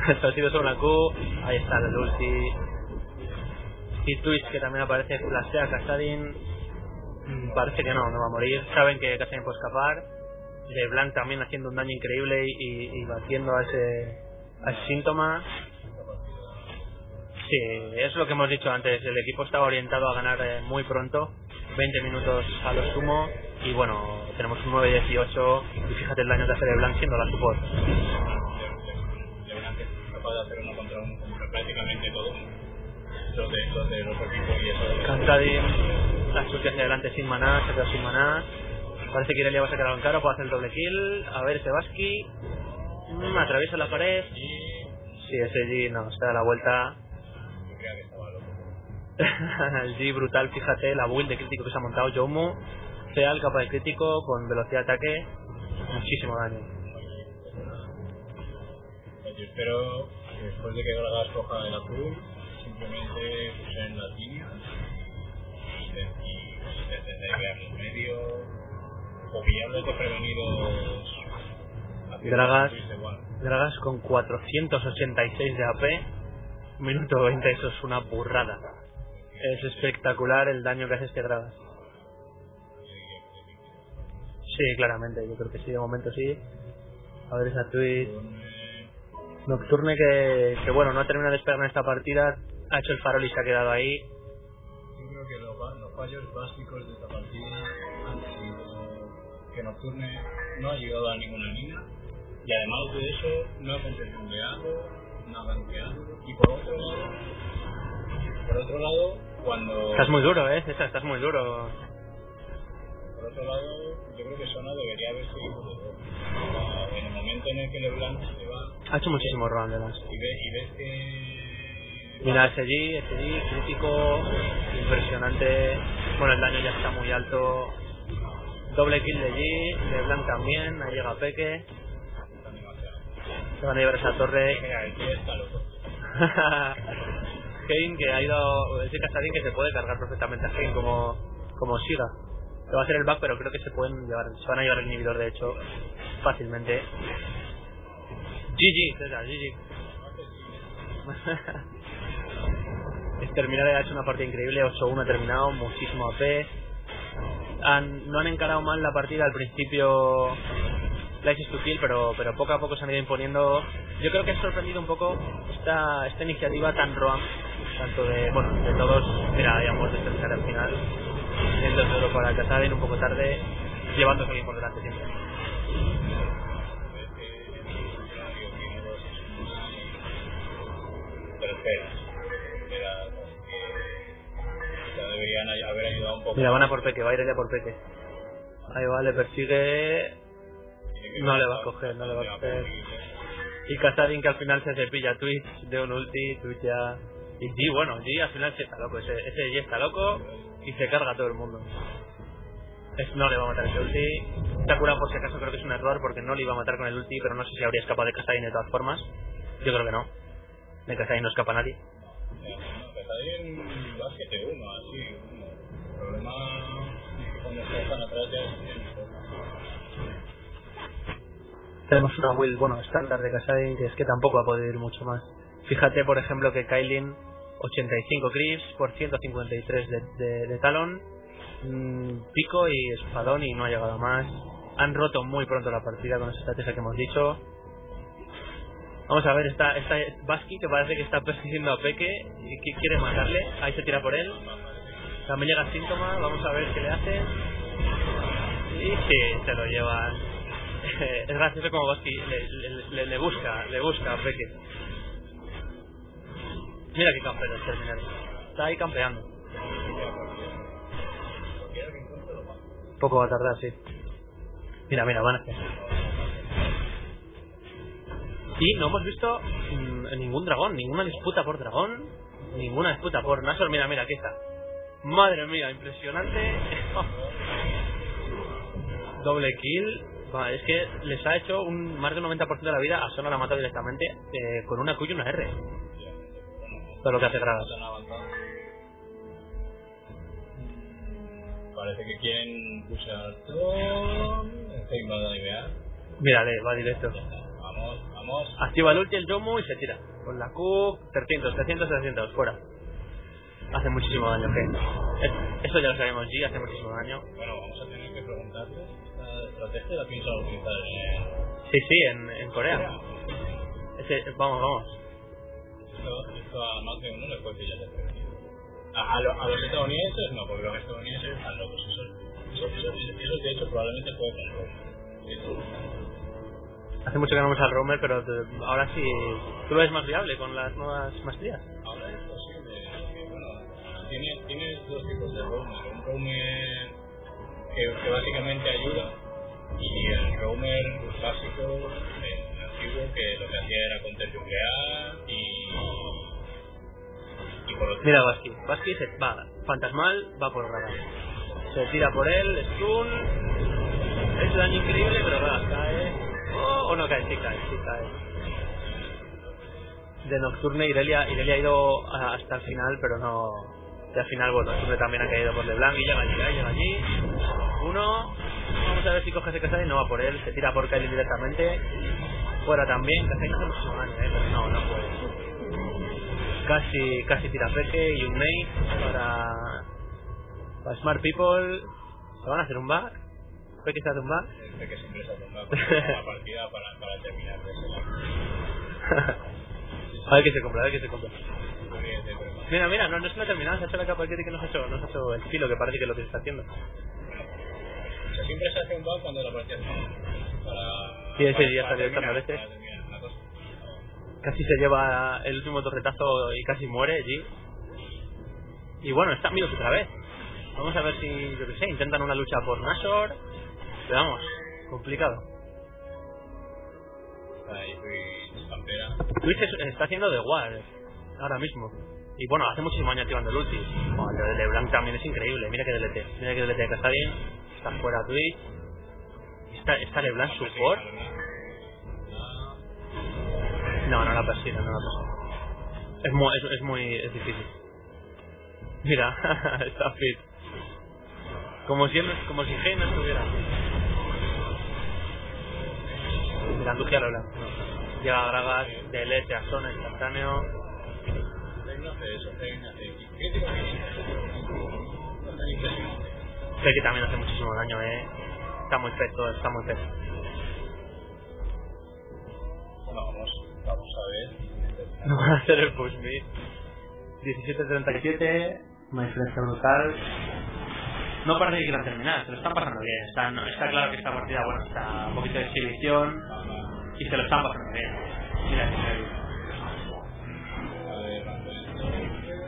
Está. Eso ha sido solo una Q. Ahí está el ulti. Y Twitch que también aparece, flashea a Kasadin. Mm, Parece que no, no va a morir. Saben que Kasadin puede escapar. LeBlanc también haciendo un daño increíble y, y- batiendo a ese, a ese síntoma. Sí, es lo que hemos dicho antes. El equipo estaba orientado a ganar eh, muy pronto. 20 minutos a lo sumo. Y bueno, tenemos un 9-18. Y fíjate el daño que hace LeBlanc siendo la support. LeBlanc es capaz de hacer uno contra uno contra prácticamente todos los de, los de los equipos y eso. Kasadin, la surge hacia adelante sin maná, se queda sin maná. Parece que Irelia va a sacar a Ankara, puede hacer el doble kill. A ver, Sebaski. Mm, atraviesa la pared. Sí, ese G no, se da la vuelta. el G brutal, fíjate, la build de crítico que se ha montado Jomu. Sea el capa de crítico con velocidad de ataque. Muchísimo daño. Yo espero que después de que Gragas coja el azul, simplemente usen las líneas y intenten desviar los medios o desprevenidos. igual. Gragas con 486 de AP. Minuto 20, eso es una burrada. Es espectacular el daño que hace este Gragas. Sí, claramente, yo creo que sí, de momento sí. A ver esa tweet. Nocturne que, que bueno, no ha terminado de despegar en esta partida. Ha hecho el farol y se ha quedado ahí. Los, fallos básicos de esta partida han sido que Nocturne no ha llegado a ninguna línea y además de eso no ha contrarrumbeado, no ha gankeado y por otro lado, por otro lado, cuando Estás muy duro, ¿eh? César, estás muy duro. por otro lado, yo creo que Sona debería haber seguido. En el momento en el que LeBlanc se va Ha hecho muchísimo round además. y, ve, y ves que Mira, ese G, ese G, crítico, impresionante. Bueno, el daño ya está muy alto. Doble kill de G, de Blanc también, ahí llega Peque. Se van a llevar esa torre. Kane que ha ido, ese Casadín que se puede cargar perfectamente a Kane como, como siga. Le va a hacer el back, pero creo que se pueden llevar, se van a llevar el inhibidor de hecho fácilmente. GG, César, GG. Exterminar ha hecho una partida increíble, 8-1 ha terminado, muchísimo AP. Han, no han encarado mal la partida al principio License to Kill, pero, pero poco a poco se han ido imponiendo. Yo creo que ha sorprendido un poco esta, esta iniciativa tan roam, tanto de, bueno, de todos, mira, muerto este tercer al final, el 2 de oro para Kazarin un poco tarde, llevándose bien por delante siempre. Tiene dos terceras. Deberían haber ayudado un poco. Mira, van a por Peque, va a ir ella por Peque. Ahí va, le persigue. No le va a coger, no le va a coger. Y Kazarin que al final se cepilla Twitch de un ulti, Twitch ya, Y G, bueno, G al final sí está loco. Ese, ese G está loco y se carga a todo el mundo. No le va a matar ese ulti. Sakura, por si acaso, creo que es un error porque no le iba a matar con el ulti, pero no sé si habría escapado de Kasadin de todas formas. Yo creo que no. De Kasadin no escapa nadie. Kasadin va 7-1, así. El problema cuando se están atrás ya es tenemos una build, bueno, estándar de Kasadin, que es que tampoco ha podido ir mucho más. Fíjate, por ejemplo, que Kailin, 85 creeps por 153 de, de, de talón, mmm, pico y espadón y no ha llegado más. Han roto muy pronto la partida con esa estrategia que hemos dicho. Vamos a ver, está, está Baski que parece que está persiguiendo a Peque y que quiere matarle. Ahí se tira por él. También llega síntoma, vamos a ver qué le hace. Y sí, se lo llevan es gracioso como Baski le, le, le, busca, le busca a Peque. Mira qué campero es terminar. Está ahí campeando. Poco va a tardar, sí. Mira, mira, van a hacer. Y no hemos visto mmm, ningún dragón, ninguna disputa por dragón, ninguna disputa por Nasor. Mira, mira, aquí está. Madre mía, impresionante. Doble kill es que les ha hecho un más del 90% de la vida a Sona la mata directamente eh, con una Q y una R. Todo lo que hace Gragas. Parece que quieren usar idear. Mírale, va directo. Vamos. Activa el ulti, el Jomu y se tira. Con la Q, 300, 300, 300, fuera. Hace muchísimo daño, ¿qué? Eso ya lo sabemos, G, hace muchísimo daño. Bueno, vamos a tener que preguntarle estrategia la piensan utilizar en... Sí, sí, en, en Corea. Ese, vamos, vamos. Esto, esto a más de uno le puede pillar de a, a, lo, a, los estadounidenses no, porque los estadounidenses están locos. Eso, eso, eso, eso de hecho probablemente puede con Hace mucho que no vamos al roamer, pero te, ahora sí. ¿Tú lo ves más viable con las nuevas maestrías? Ahora es posible. Que, bueno, tienes, tienes dos tipos de roamer. Un roamer que, que básicamente ayuda y el roamer básico el antiguo que lo que hacía era conterjunglear y mira Basqui Basqui se va fantasmal va por radar se tira por él stun es daño increíble pero va cae oh, o no cae sí cae sí cae de Nocturne Irelia Irelia ha ido hasta el final pero no y al final bueno Nocturne también ha caído por LeBlanc y llega allí llega allí uno Vamos a ver si coge ese Kasai, no va por él, se tira por Kylie directamente. Fuera también, Kasai no hace mucho eh, no, no puede. Casi, casi tira Peque y un Mate para, para Smart People. ¿Se van a hacer un back? ¿Peque se hace un back? Peque siempre se back la partida para, para terminar de A ver qué se compra, a ver qué se compra. Mira, mira, no, no se lo ha terminado, se ha hecho la capa que nos ha hecho, nos ha hecho el filo que parece que es lo que se está haciendo siempre se hace un bug cuando la partida para Sí, ese día salió veces. Casi se lleva el último torretazo y casi muere allí. Y bueno, está amigos otra vez. Vamos a ver si, yo que sé, intentan una lucha por Nashor. Pero vamos, complicado. Ahí Twitch Twitch está haciendo de War ahora mismo. Y bueno, hace muchísimo año activando el ulti. Bueno, el de LeBlanc también es increíble. Mira que DLT. Mira que DLT que está bien está fuera Twitch. ¿Está, está LeBlanc support? No, no la persigue, no la persigue. Es muy, es, es muy es difícil. Mira, está fit. Como si, como si Hey no estuviera. Mira, Lugia lo no. Llega Gragas, delete a zona instantáneo. Sé que también hace muchísimo daño, eh. Está muy feto, está muy feto. Bueno, vamos, vamos a ver. No van a hacer el push mid. 17-37, una diferencia brutal. No parece que quieran terminar, se lo están pasando bien. Está, no, está claro que esta partida, bueno, está un poquito de exhibición y se lo están pasando bien. Mira que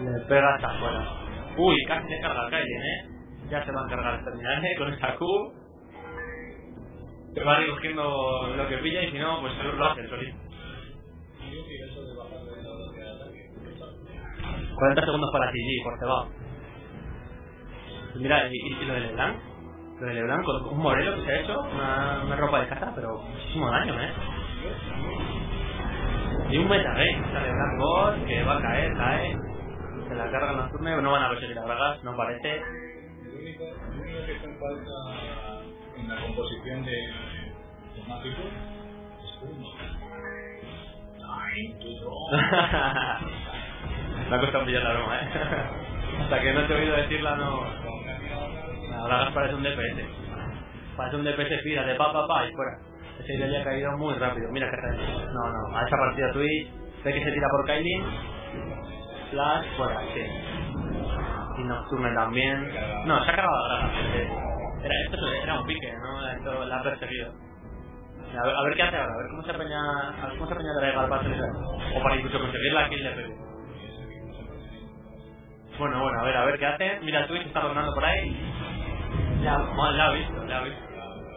Le pega hasta afuera. Uy, casi se carga el Kaiden, eh. Ya se va a encargar de terminar ¿eh? con esta Q. Se va recogiendo lo que pilla y si no, pues lo hace solito. 40 segundos para TG, por cebado. Mira, y, y lo de LeBlanc, lo de LeBlanc con un modelo que se ha hecho, una, una ropa de caza, pero muchísimo daño, ¿eh? Y un metagame, o sea, LeBlanc bot, que va a caer, cae, se la cargan los turnos, no van a conseguir a Bragas, no parece. Lo único, lo único que está en falta en la composición de, de Mágico es uno. Ay, tú Me ha costado pillar la broma, ¿eh? Hasta que no te he oído decirla, no... La Bragas parece un DPS. Parece un DPS fida de pa pa pa y fuera. Ese ya ha caído muy rápido. Mira que No, no, a esa partida Twitch, ve que se tira por Kailin. Flash, fuera, sí. Y Nocturne también. No, se ha cargado la. Era, esto era un pique, ¿no? Esto la ha perseguido. A ver, a ver qué hace ahora, a ver cómo se apeña, a ver cómo se apeña Dragal para hacer. O para incluso conseguir la kill de Pepe. Bueno, bueno, a ver, a ver qué hace. Mira, Twitch está rondando por ahí. Ya, bueno, ya ha visto, ya ha visto.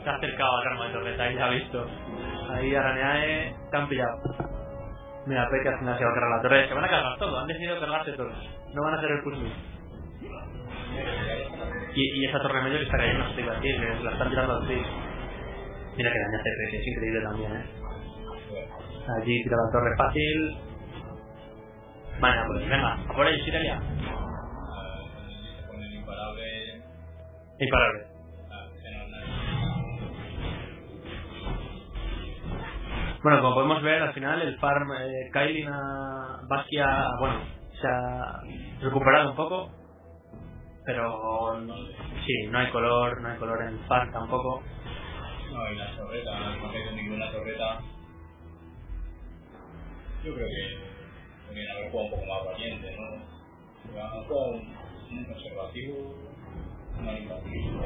Se ha acercado al carmo de torreta, ahí ya ha visto. Ahí Araneae, te han pillado. Mira, Peque al final se va a cargar la torre. Se van a cargar todo, han decidido cargarse todo. No van a hacer el push. Y, y esa torre medio que está cayendo, no sé iba a decir, la están tirando Twitch. Mira que daña CPS, es increíble también, eh. Allí tira la torre fácil. Vaya, pues venga, a por. Se pone imparable. Imparable. Bueno, como podemos ver, al final el farm eh, Kailin a bueno, se ha recuperado un poco. Pero sí, no hay color, no hay color en el farm tampoco. No, y la torreta, no ha ninguna torreta. Yo creo que podrían haber jugado un poco más valiente, ¿no? Han jugado un, un conservativo, una invasivo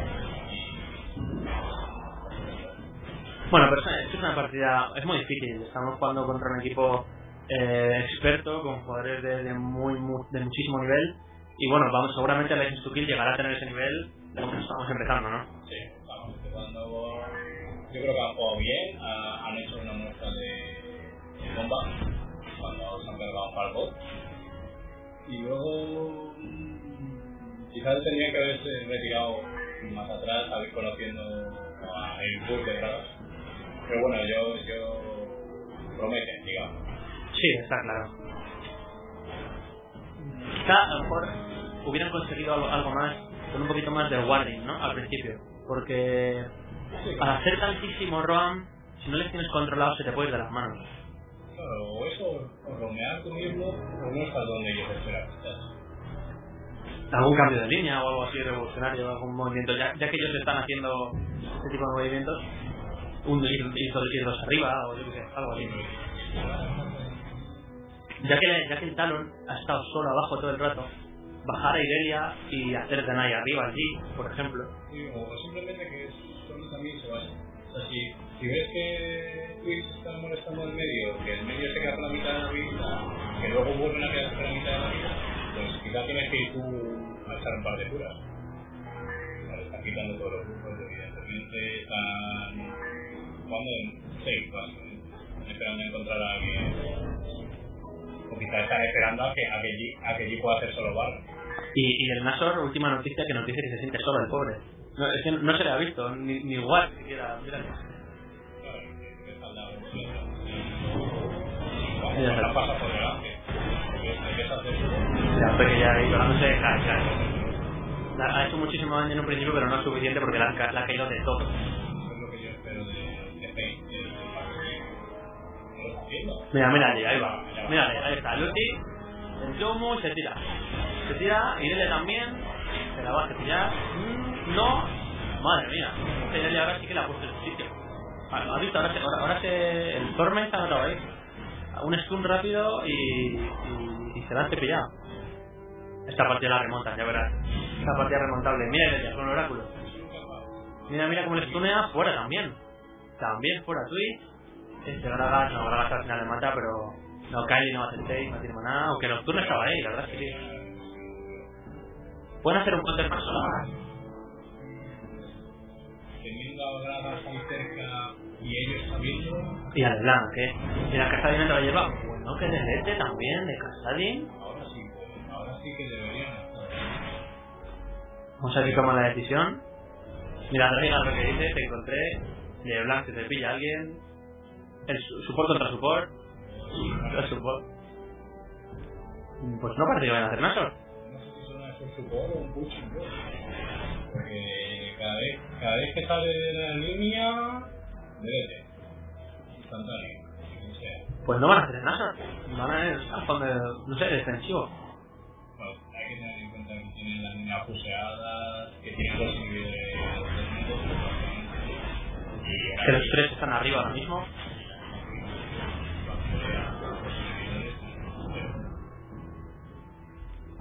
Bueno, pero es una partida, es muy difícil. Estamos jugando contra un equipo eh, experto, con jugadores de, de muy, mu- de muchísimo nivel. Y bueno, vamos, seguramente Legends to Kill llegará a tener ese nivel, bueno, estamos empezando, ¿no? sí, estamos empezando. Yo creo que han jugado bien, ha- han hecho una muestra de, bomba cuando se han cargado un Farbot. Y luego mm, quizás tendrían que haberse retirado más atrás, ir conociendo a el bus de Bragas. Pero bueno, yo, yo prometen, digamos. Sí, está claro. Quizá a lo mejor hubieran conseguido algo, algo más, con un poquito más de warding, ¿no? Al principio. Porque al hacer tantísimo roam, si no les tienes controlado se te puede ir de las manos. Claro, o eso, o romear tú mismo, o no estás donde ellos esperan algún cambio de línea o algo así revolucionario, algún movimiento, ya, ya que ellos están haciendo este tipo de movimientos, un ir, ir, ir arriba o yo qué sé, algo así. Ya que, ya que el Talon ha estado solo abajo todo el rato, bajar a Irelia y hacer Denai arriba allí, por ejemplo. Sí, o simplemente que solo también se vaya. O sea, si, si ves que Twitch está molestando al medio, que el medio se queda con la mitad de la vida, que luego vuelven a quedarse con la mitad de la vida, pues quizás tienes que ir tú a echar un par de curas. Vale, están quitando todos los grupos, evidentemente están jugando en 6, básicamente. Están esperando encontrar a alguien. O quizás están esperando a que, a que, G, a que G pueda hacer solo barra. Y, y el Nasor, última noticia que nos dice que se siente solo el pobre. No, es que no se le ha visto, ni, ni igual siquiera. Mira. Claro, que está al lado. Ya Vamos, la pasa por delante. Ya, porque ya ahí. La- Ha hecho muchísimo daño en un principio, pero no es suficiente porque la, la ha caído de todo. Mira, mira allí, ahí va. Mira, ahí está, el ulti, el y se tira. Se tira, Irele también, se la va a cepillar. Mm, no, madre mía, esta Irele ahora sí que la ha puesto en su sitio. ¿Has visto? Ahora se, ahora, ahora se, el Torment se ha notado ahí. Un stun rápido y, y, y se la han cepillado. Esta partida la remontan, ya verás. Esta partida remontable. Mira Irelia con el oráculo. Mira, mira cómo le stunea fuera también. También fuera Twitch. Este Gragas, no, Gragas al final le mata, pero. No, Kylie no hace el take, no tiene nada. Aunque Nocturne estaba ahí, la verdad es que sí. Pueden hacer un counter más. Teniendo a Gragas tan cerca y ellos sabiendo, Y al Blanc, ¿eh? Y la Casadin te la lleva. Bueno, que de Lete también, de Casadin. ahora sí ahora sí que deberían estar. Vamos a ver toma la decisión. Mira, Reina lo que dice, te encontré. De Blanc que te pilla alguien. El su- support contra support. Contra support. Pues no parece que vayan a hacer Nashor. No sé si son esos support o un ball. Porque cada vez, cada vez que sale de la línea, debete. Instantáneo. Pues no van a hacer Nashor. Van a ir a fondo, no sé, defensivo. bueno, hay que tener en cuenta que tienen las líneas puseadas, que tienen los. Y Que los tres están arriba ahora mismo.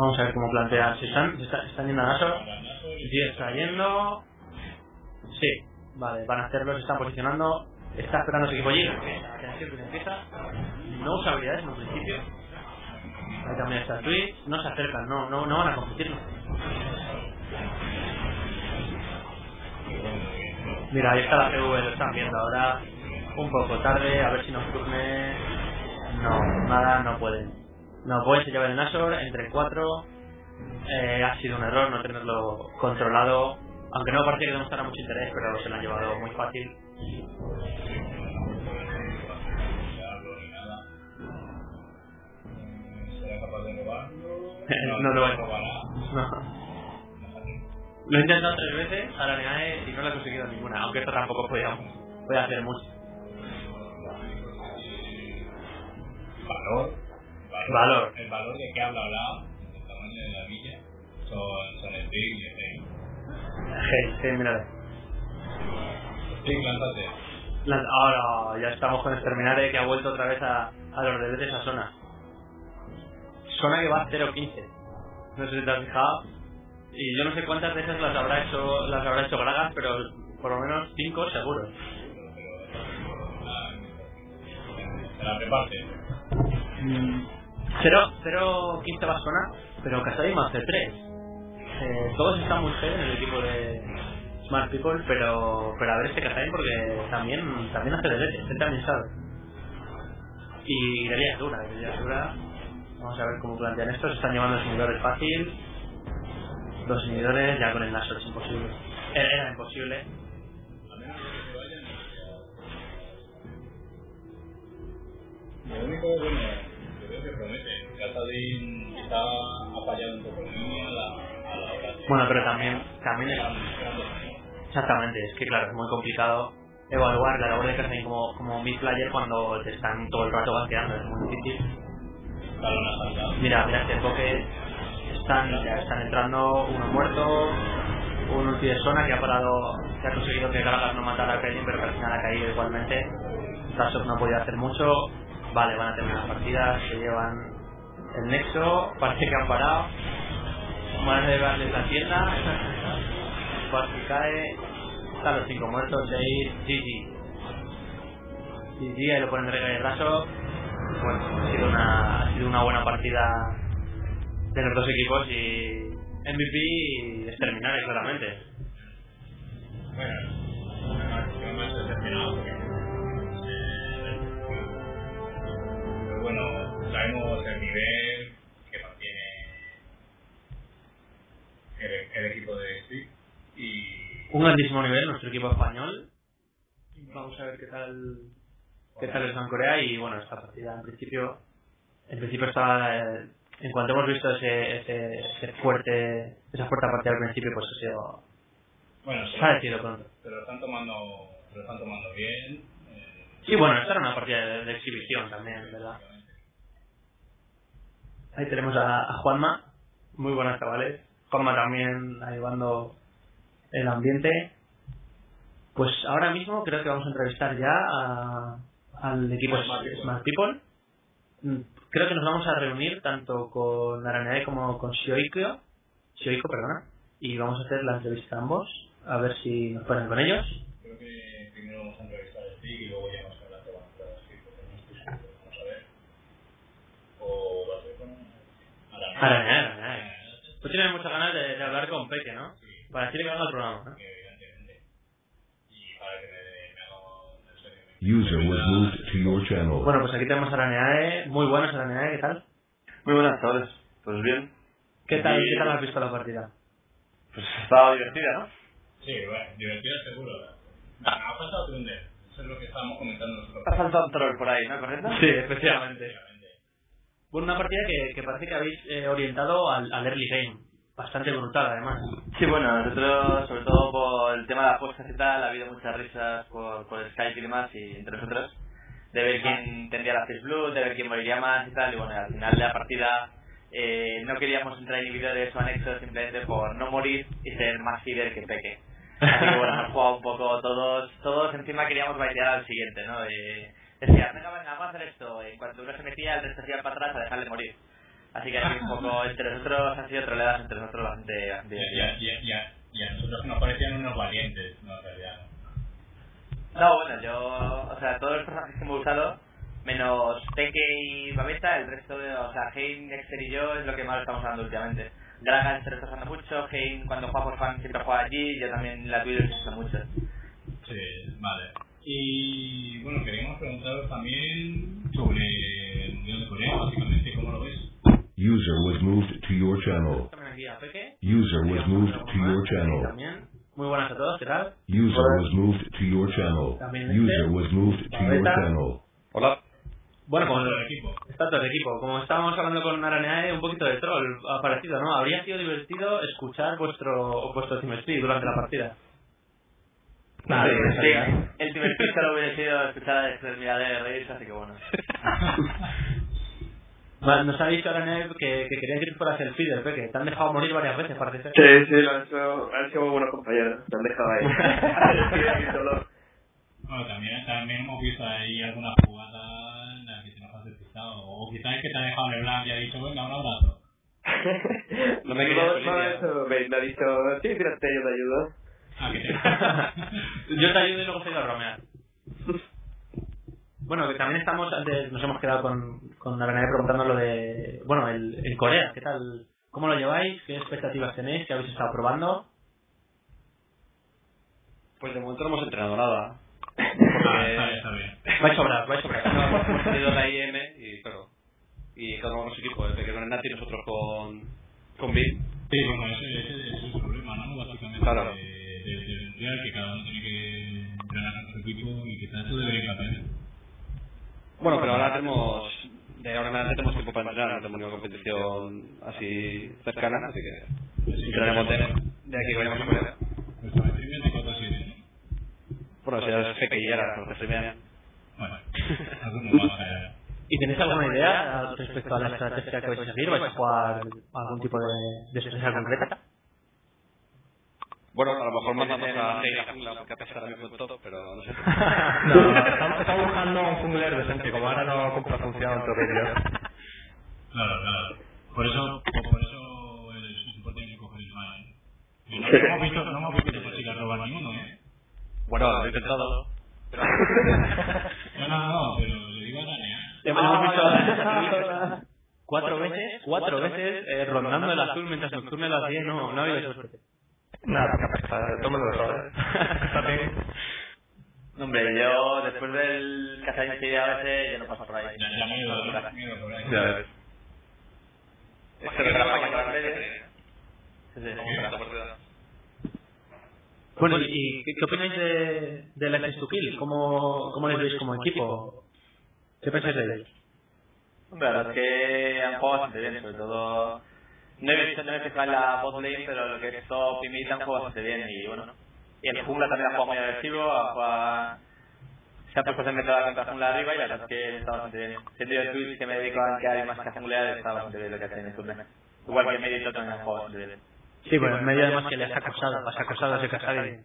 Vamos a ver cómo plantean. Si están, si está- están yendo a Nashor. Sí, está yendo. Sí, vale, van a hacerlo, se están posicionando. Está esperando su equipo que empieza. No usa habilidades en un principio. Ahí también está Twitch. No se acercan, no, no, no van a competir. Mira, ahí está la PV, lo están viendo ahora. Un poco tarde, a ver si Nocturne. No, nada, no pueden. No pueden, se lleva el Nashor entre cuatro. Eh, ha sido un error no tenerlo controlado. Aunque no parecía que demostrara mucho interés, pero se lo han llevado muy fácil. No lo va a-. Lo he intentado tres veces a la NAE y no lo he conseguido ninguna, aunque esto tampoco podía, podía hacer mucho. Valor. Valor. El valor de que habla hablado, el tamaño de la villa, son, son Steve y Steve. Hey, sí, mira. Sí. La- Ahora ya estamos con Exterminare que ha vuelto otra vez a, a los deberes de esa zona. Zona que va a 0.15. No sé si te has fijado. Y yo no sé cuántas veces las habrá hecho las habrá hecho Bragas, pero por lo menos 5 seguro. Se la reparte. 0, 0 15 va zona, pero Casadín más de 3. Eh, todos están muy feo en el equipo de Smart People, pero, pero a ver este Casadín porque también, también hace deberes, él también sabe. Y Irelia es dura, Irelia es dura. Vamos a ver cómo plantean esto. Se están llevando los inhibidores fácil. Los inhibidores ya con el Nashor es imposible. Era, era imposible. A. Lo único, bueno, yo creo que promete. Casadín quizá ha fallado un poco en línea a la, a la hora de. Bueno, pero también, también es. Exactamente, es que claro, es muy complicado evaluar la labor de Casadín como, como mid player cuando te están todo el rato gankeando, es muy difícil. Mira, mira este enfoque, están, ya están entrando, uno muerto, un ulti de zona que ha parado, que ha conseguido que Galagas no matara a Kaelin, pero que al final ha caído igualmente. Tasok no podía hacer mucho, vale, van a terminar la partida, se llevan el nexo, parece que han parado, van a llevarles la tienda, Basque cae, están los cinco muertos, 6, GG. GG, ahí lo ponen de regla y raso. Bueno, ha sido una, ha sido una buena partida de los dos equipos y MVP es terminar claramente. Bueno, sabemos el nivel que mantiene el, el equipo de Steve y. Un grandísimo nivel nuestro equipo español. Vamos a ver qué tal qué tal está en Corea y bueno, esta partida en principio en principio está eh, en cuanto hemos visto ese, ese, ese fuerte esa fuerte partida al principio pues ha sido Bueno, ha decidido pronto. se lo están tomando, lo están tomando bien. eh, Y bueno, esta era una partida de, de exhibición también, ¿verdad? Ahí tenemos a, a Juanma, muy buenas chavales. Juanma también ayudando el ambiente. Pues ahora mismo creo que vamos a entrevistar ya a- al equipo Smart People. Smart People. Mm, Creo que nos vamos a reunir tanto con Araneae como con Shioiko, Shioiko, perdona, y vamos a hacer la entrevista a ambos, a ver si nos ponen con ellos. Creo que primero vamos a entrevistar a Steve y luego ya nos hablar de las sí, porque no estoy seguro. Vamos a ver. O va a ser con. Araneae, Araneae. Pues tienes muchas ganas de, de hablar con Peque, ¿no? Sí. Para decirle que venga al programa, ¿no? para haga User was moved to your channel. Bueno, pues aquí tenemos a Araneae. Muy buenas, Araneae, ¿qué tal? Muy buenas tardes. Pues bien, ¿Qué tal, ¿Qué tal has visto la partida? Pues ha estado divertida, ¿no? Sí, bueno, divertida seguro. Me ha faltado aprender. Eso es lo que estábamos comentando nosotros. Ha saltado un troll por ahí, ¿no? ¿Correcto? Sí, efectivamente. Bueno, una partida que, que parece que habéis eh, orientado al, al early game. Bastante brutal, además. Sí, bueno, nosotros, sobre todo por el tema de apuestas y tal, ha habido muchas risas por, por Skype y demás, y entre nosotros, de ver quién tendría la Face Blue, de ver quién moriría más y tal, y bueno, al final de la partida eh, no queríamos entrar en inhibidores o anexos simplemente por no morir y ser más líder que Peque. Así que bueno, hemos jugado un poco todos, todos encima queríamos baitear al siguiente, ¿no? Eh, decía, venga, venga, vamos a hacer esto. En cuanto uno se metía, el resto se iba para atrás a dejarle morir. Así que así un poco entre nosotros han sido troleadas entre nosotros bastante bastante Y a, y, y, y nosotros nos parecían unos valientes, no, en realidad. No, bueno, yo, o sea, todos los personajes que hemos usado, menos Peque y Babeta, el resto de, o sea, Hein, Dexter y yo es lo que más estamos usando últimamente. Gragas se lo está usando mucho, Hein cuando juega por fan siempre juega allí, yo también la Twitter se usa mucho. Sí, vale. Y bueno, queríamos preguntaros también sobre el Mundial de Corea, básicamente, ¿cómo lo ves? User was moved to your channel. User was moved to your channel. También. Muy buenas a todos, ¿qué tal? User was moved to your channel. User was moved to your channel. Hola. Bueno, Todo como el equipo. está todo el equipo. Como estábamos hablando con Araneae, un poquito de troll ha parecido, ¿no? Habría sido divertido escuchar vuestro vuestro durante la partida. Sí, el primer pista lo hubiera sido escuchar a Dexter Mirade de reírse, así que bueno. Va, Nos ha dicho Araneae que, que querían que tú fueras el feeder, Peque. Te han dejado morir varias veces, parece ser. Sí, sí, lo han hecho, han sido muy buenos compañeros. Me han dejado ahí. aquí solo. Bueno, también, también hemos visto ahí algunas jugadas en las que se nos ha despistado. O quizás es que te ha dejado en el blanco y ha dicho, venga, un abrazo. No me quería no, no, eso, me, me ha dicho, sí, tírate, yo te ayudo. Ah, que te... Yo te ayudo y luego se ido a bromear. Bueno, que también estamos, antes nos hemos quedado con, con Araneae preguntando lo de, bueno, el, el Corea, ¿qué tal? ¿Cómo lo lleváis? ¿Qué expectativas tenéis? ¿Qué habéis estado probando? Pues de momento no hemos entrenado nada. Ah, está bien, está bien. Vais a sobrar, vais a sobrar. No, hemos tenido la IM y claro. Y cada uno con su equipo, el que con el Nati y nosotros con, con Bill. Sí, bueno, ese, ese, ese es el problema, ¿no? Básicamente, Claro. Que cada uno tiene que entrenar con su equipo y quizás eso debería cambiar. Bueno, pero ahora tenemos, de ahora en adelante tenemos tiempo para entrenar, no tenemos ninguna competición así cercana, así que entrenaremos de, de aquí que vayamos a Corea. Pues para streaming de 4 a 7, ¿no? Bueno, si ya es Feque y ahora, los streamean. Bueno, alguno más allá. ¿Y tenéis alguna idea respecto a la estrategia que vais a seguir? ¿Vais a jugar algún tipo de, de estrategia concreta? Bueno, a lo mejor mandamos a Rey a jungla porque a top, pero no sé. No, estamos estamos buscando un jungler decente, como ahora no compra función en Torrillo. Claro, claro. Por eso, por eso es importante coger el mal. Y no, no hemos visto, no hemos visto que te consigas robar ninguno, ¿eh? Bueno, lo he intentado. Pero... No, no, no, pero le digo a Dania. Hemos visto cuatro veces, cuatro veces eh, rondando el azul mientras Nocturne lo hacía y no, no ha habido suerte. Nada, que pasa, tómalo sobra. Está bien. No, Hombre, yo después del cazar iniciativa a veces yo no paso por ahí. Ya, ya me he ido, ¿no? Me he ido por ahí. Ya ves. Este que trabaja con las redes. Sí, sí, Bueno, ¿y y qué, qué opináis de, de la to Kill? ¿Cómo, ¿Cómo les veis como equipo? ¿Qué pensáis de ellos? Hombre, la verdad es que han jugado bastante bien, sobre todo... No he visto, no he fijado en la bot lane, pero lo que es top y mid han jugado bastante bien y bueno. Y el jungla también ha jugado muy agresivo, ha jugado... Se ha puesto en método contra jungla arriba y la verdad es que está bastante bien. Siendo yo Twitch que me dedico a banquear y más que a junglear, está bastante bien lo que hacen en el turno. Igual que medio y Toto también han jugado bastante bien. Sí, bueno, en medio además que les ha acosado, has acosado a ese Casadi.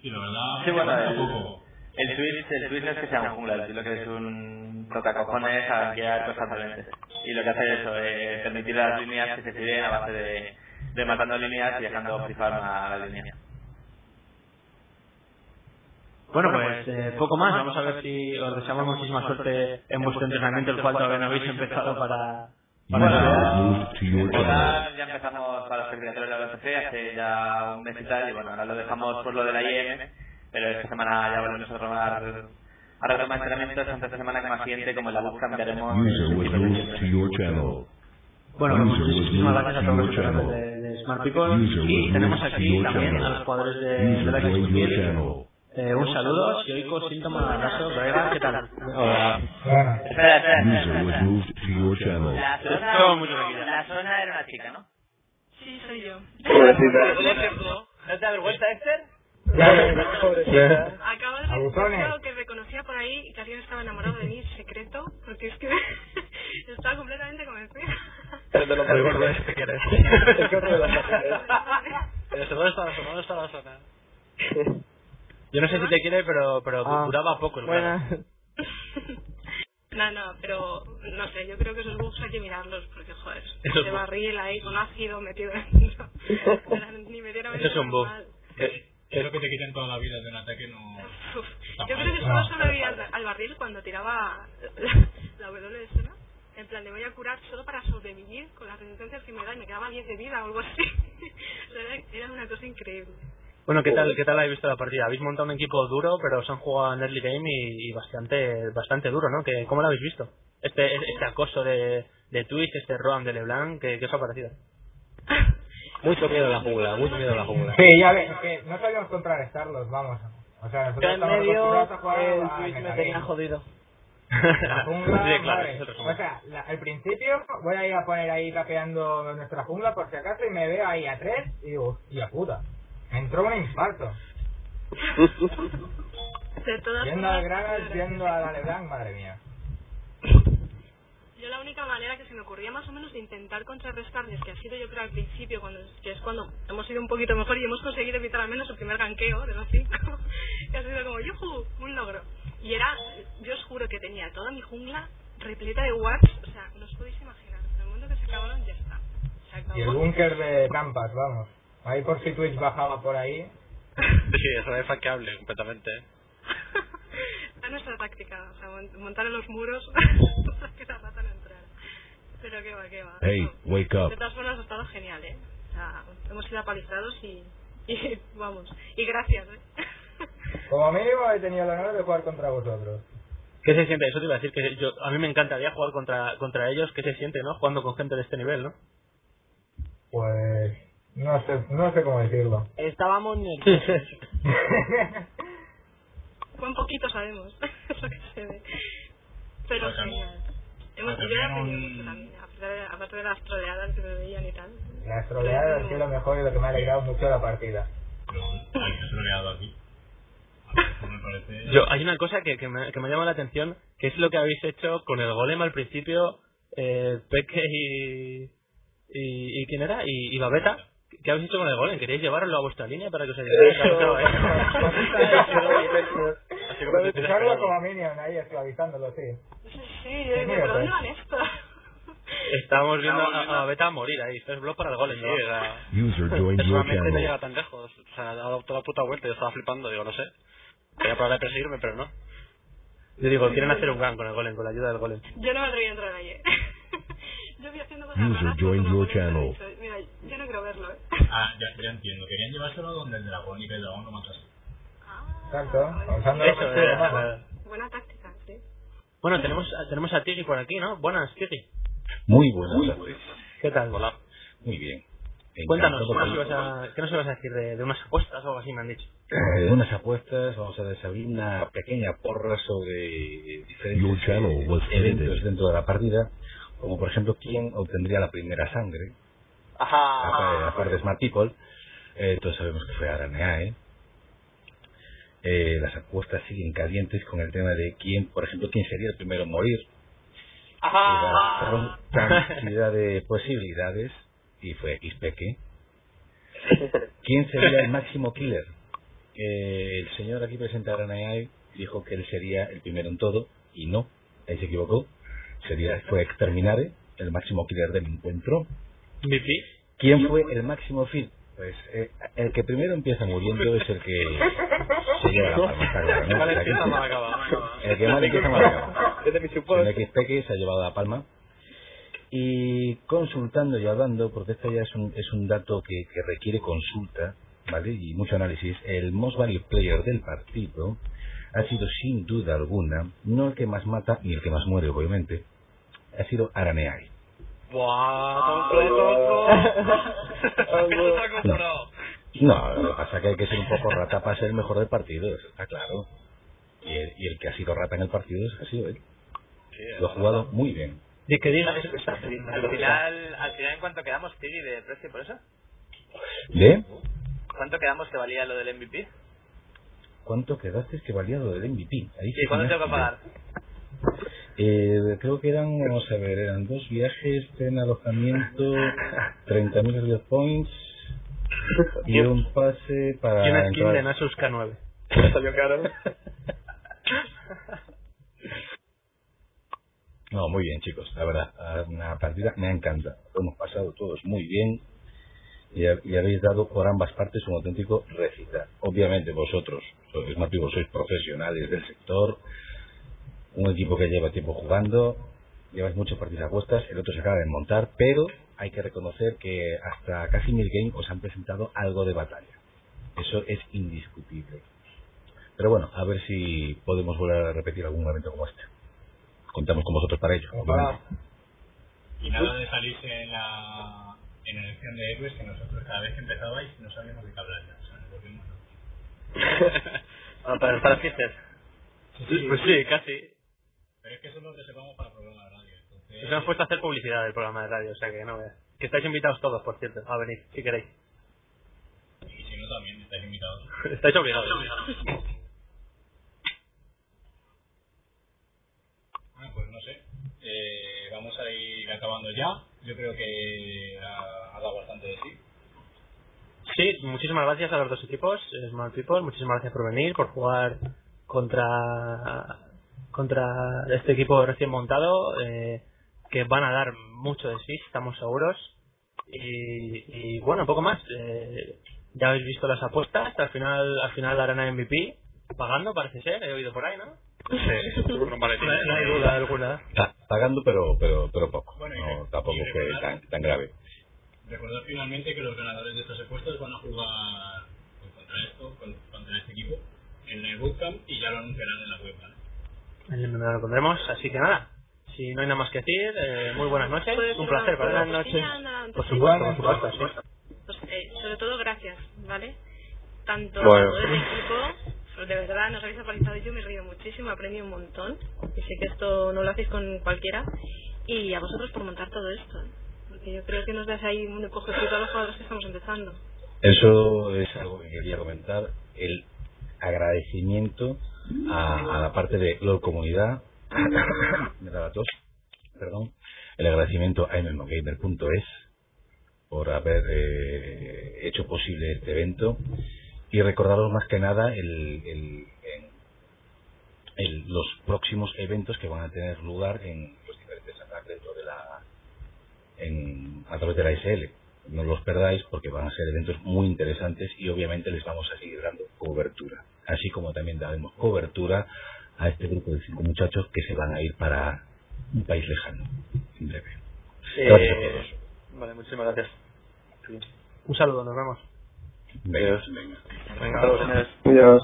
Sí, la verdad, Sí, bueno, el-. El Twitch, el Twitch no es que sea un jungla, lo que es un tocacojones a banquear constantemente. Y lo que hace es eso, eh, permitir a las líneas que se siguen a base de, de matando líneas y dejando free farm a la línea. Bueno, pues eh, poco más. Vamos a ver si os deseamos muchísima suerte en vuestro entrenamiento, el cual todavía no habéis empezado para... Ahora ya empezamos para los clasificatorios de la UFC hace ya un mes y tal, y bueno, ahora lo dejamos por lo de la IEM, pero esta semana ya volvemos a retomar, a retomar entrenamientos, tanto esta semana como la siguiente, como la bus cambiaremos User was el moved to your channel. Bueno, muchísimas gracias a todos los de, de Smart People y tenemos aquí también a los jugadores de, de la Xbox eh, un saludo, si oigo síntomas raso, colega, ¿qué tal? Hola. Espera, espera, espera. La zona, la zona era una chica, ¿no? Sí, soy yo. ¿No te avergüenza, Esther? Acabo de recordar que me conocía por ahí y que alguien estaba enamorado de mí secreto, porque es que estaba completamente convencida. Pero de lo más gordo es que quieres. El gordo de los Pero ¿dónde está, ¿dónde está la zona? Yo no sé si te quiere, pero, pero Ah. duraba poco el Buena. No, no, pero no sé, yo creo que esos bugs hay que mirarlos, porque joder, ese barril ahí con ácido metido dentro. Ni medianamente Eso es un bug. Normal. Eso que te quiten toda la vida de un ataque no... Uf, Yo creo que solo sobreviví al, al barril cuando tiraba la, la W de escena. En plan, le voy a curar solo para sobrevivir con las resistencias que me da y me quedaba 10 de vida o algo así. O sea, era, era una cosa increíble. Bueno, ¿qué tal, ¿qué tal habéis visto la partida? Habéis montado un equipo duro, pero se han jugado en early game y, y bastante bastante duro, ¿no? ¿Qué, ¿Cómo lo habéis visto? Este este acoso de, de Twitch, este Roam de LeBlanc, ¿qué, ¿qué os ha parecido? Mucho miedo a la jungla, mucho miedo a la jungla. Sí, ya ves, que no sabíamos contrarrestarlos, vamos. O sea, nosotros Yo en estamos medio, acostumbrados a jugar el Twitch me tenía jodido. La jungla, Sí, claro. O sea, la- al principio voy a ir a poner ahí capeando nuestra jungla por si acaso y me veo ahí a tres y digo, hostia puta. Me entró un infarto. Yendo al Gragas, yendo a la Leblanc, madre mía. Yo la única manera que se me ocurría más o menos de intentar contrarrestarles, que ha sido yo creo al principio, cuando que es cuando hemos ido un poquito mejor y hemos conseguido evitar al menos el primer ganqueo de los cinco, que ha sido como ¡yujú! un logro. Y era, yo os juro que tenía toda mi jungla repleta de wards, o sea, no os podéis imaginar. En el momento que se acabaron ya está. Se acabó. Y el búnker de campas, vamos. Ahí por si Twitch bajaba por ahí. Sí, eso es hackeable completamente. Era nuestra táctica, o sea, mon- montar en los muros para que la rata no entrara. Pero qué va, qué va. Hey, No. wake up. De todas formas ha estado genial, ¿eh? O sea, hemos sido apalizados y, y vamos. Y gracias, ¿eh? Como mínimo he tenido el honor de jugar contra vosotros. ¿Qué se siente? Eso te iba a decir, que yo, a mí me encantaría jugar contra, contra ellos. ¿Qué se siente, no? Jugando con gente de este nivel, ¿no? Pues no sé, no sé cómo decirlo. Estábamos. Buen poquito sabemos, es lo que se ve. Pero genial. Hemos, a yo un- mucho también, aparte de, las troleadas que me veían y tal. Las troleadas ha sido lo mejor y lo que me ha alegrado mucho la partida. Troleado aquí. Yo, hay una cosa que, que, me, que me llama la atención, que es lo que habéis hecho con el golem al principio, eh, Peque y, y... ¿Y quién era? Y, y Babeta. ¿Qué habéis hecho con el golem? ¿Queréis llevarlo a vuestra línea para que os ayude? Tiras Usarlo con- como minion ahí esclavizándolo, sí. Sí, sí, yo digo, ¿pero dónde van esto? Estábamos viendo a, a Babeta a morir ahí. Esto es blog para el golem, ¿no? User joined your Personalmente no llega tan lejos. O sea, ha dado toda la puta vuelta yo estaba flipando. Digo, no sé. Voy a probar de perseguirme, pero no. Yo digo, quieren hacer un gan con el golem, con la ayuda del golem. Yo no me atreví a entrar ahí, ¿eh? Yo fui haciendo cosas User raras, joined your channel. Mira, yo no quiero verlo, ¿eh? Ah, ya, ya entiendo. Querían llevárselo donde el dragón y que el dragón lo matase. Exacto, usando la Eso, postura humana. Buena táctica, sí. Bueno, tenemos, tenemos a Tigi por aquí, ¿no? Buenas, Tigi. Muy buenas tardes. ¿Qué tal? Hola. Muy bien. Cuéntanos, ¿qué nos, ibas a, ¿qué nos ibas a decir de, de unas apuestas o algo así me han dicho? Eh, unas apuestas, vamos a desabrir una pequeña porra sobre diferentes eh, eventos dentro de la partida, como por ejemplo quién obtendría la primera sangre, a par de Smart People, eh, todos sabemos que fue Araneae. Eh, las apuestas siguen calientes con el tema de quién, por ejemplo, quién sería el primero en morir. Gran cantidad de posibilidades, y fue Xpeque. ¿Quién sería el máximo killer? Eh, el señor aquí presente Araneae dijo que él sería el primero en todo, y no, él se equivocó. Sería, fue Exterminare, el máximo killer del encuentro. ¿Quién fue el máximo fill? Pues eh, el que primero empieza muriendo es el que se lleva la palma, El que- empieza mal acaba. El que mal empieza mal acaba. Desde mi El se ha llevado la palma. Y consultando y hablando, porque esto ya es un, es un dato que, que requiere consulta, ¿vale? Y mucho análisis, el most value player del partido ha sido sin duda alguna, no el que más mata ni el que más muere, obviamente, ha sido Araneai. Buah, No, lo que pasa es que hay que ser un poco rata para ser el mejor del partido, eso está claro. Y el, y el que ha sido rata en el partido es- ha sido él. Lo ha jugado muy bien. Di que diga eso que está pidiendo. Al final, al final, ¿en cuánto quedamos, Tiri, de precio por eso? ¿De? ¿Cuánto quedamos que valía lo del MVP? ¿Cuánto quedaste que valía lo del MVP? Ahí Sí, ¿cuánto tengo que pagar? Eh, creo que eran, vamos a ver, eran dos viajes, tren, alojamiento, 30.000 real points y un pase para Y una skin entrar- de Nasus K9. Salió caro. No, muy bien, chicos, la verdad. a- Una partida me encanta. Lo hemos pasado todos muy bien y, ha- y habéis dado por ambas partes un auténtico recital. Obviamente vosotros, sois más vivos, sois profesionales del sector, un equipo que lleva tiempo jugando, lleváis muchas partidas puestas, el otro se acaba de montar, pero hay que reconocer que hasta casi mil game os han presentado algo de batalla. Eso es indiscutible. Pero bueno, a ver si podemos volver a repetir algún evento como este. Contamos con vosotros para ello. obviamente. Y nada de salirse en la en elección de héroes que nosotros cada vez que empezabais no sabíamos de qué hablar ya. O sea, nos volvimos locos. Ah, para estar a Fister. Pues sí, casi. Pero es que eso es lo que sepamos para el programa de radio. Entonces, Nos hemos puesto a hacer publicidad del programa de radio, o sea que no veas. Que estáis invitados todos, por cierto, a venir, si queréis. y si no también estáis invitados. Estáis obligados. Bueno, pues no sé. Eh, vamos a ir acabando ya. Yo creo que ha, ha dado bastante de sí. Sí, muchísimas gracias a los dos equipos, eh, Smart People, muchísimas gracias por venir, por jugar contra contra este equipo recién montado, eh, que van a dar mucho de sí, estamos seguros. Y, y bueno, poco más. Eh, ya habéis visto las apuestas, al final al final darán a MVP, pagando parece ser, he oído por ahí, ¿no? Sí, no, no hay duda alguna. Está pagando, pero pero pero poco. Bueno, no, tampoco recordar- tan, tan grave. Recordad finalmente que los ganadores de estos puestos van a jugar contra esto, con- contra este equipo, en el bootcamp y ya lo anunciarán en la web. ¿vale? Lo pondremos, así que nada. Si no hay nada más que decir, eh, muy buenas noches, ¿Puedo un placer, cosilla, nada, antes Por supuesto, por supuesto, sí. Pues, eh, sobre todo gracias, ¿vale? Tanto Bueno. a todo el equipo, pues, de verdad nos habéis y yo me he reído muchísimo, he aprendido un montón y sé que esto no lo hacéis con cualquiera y a vosotros por montar todo esto, porque yo creo que nos das ahí un empujecito a los jugadores que estamos empezando. Eso es algo que quería comentar. El agradecimiento a, a la parte de LOL Comunidad. me da la tos. Perdón. El agradecimiento a mmogamer.es por haber eh, hecho posible este evento. Y recordaros más que nada el, el- el- los próximos eventos que van a tener lugar en los diferentes dentro de la en, a través de la SL. No los perdáis porque van a ser eventos muy interesantes y obviamente les vamos a seguir dando cobertura. Así como también daremos cobertura a este grupo de cinco muchachos que se van a ir para un país lejano en breve. Gracias a todos. Vale, muchísimas gracias. Un saludo, nos vemos. Venga. Venga, Adiós.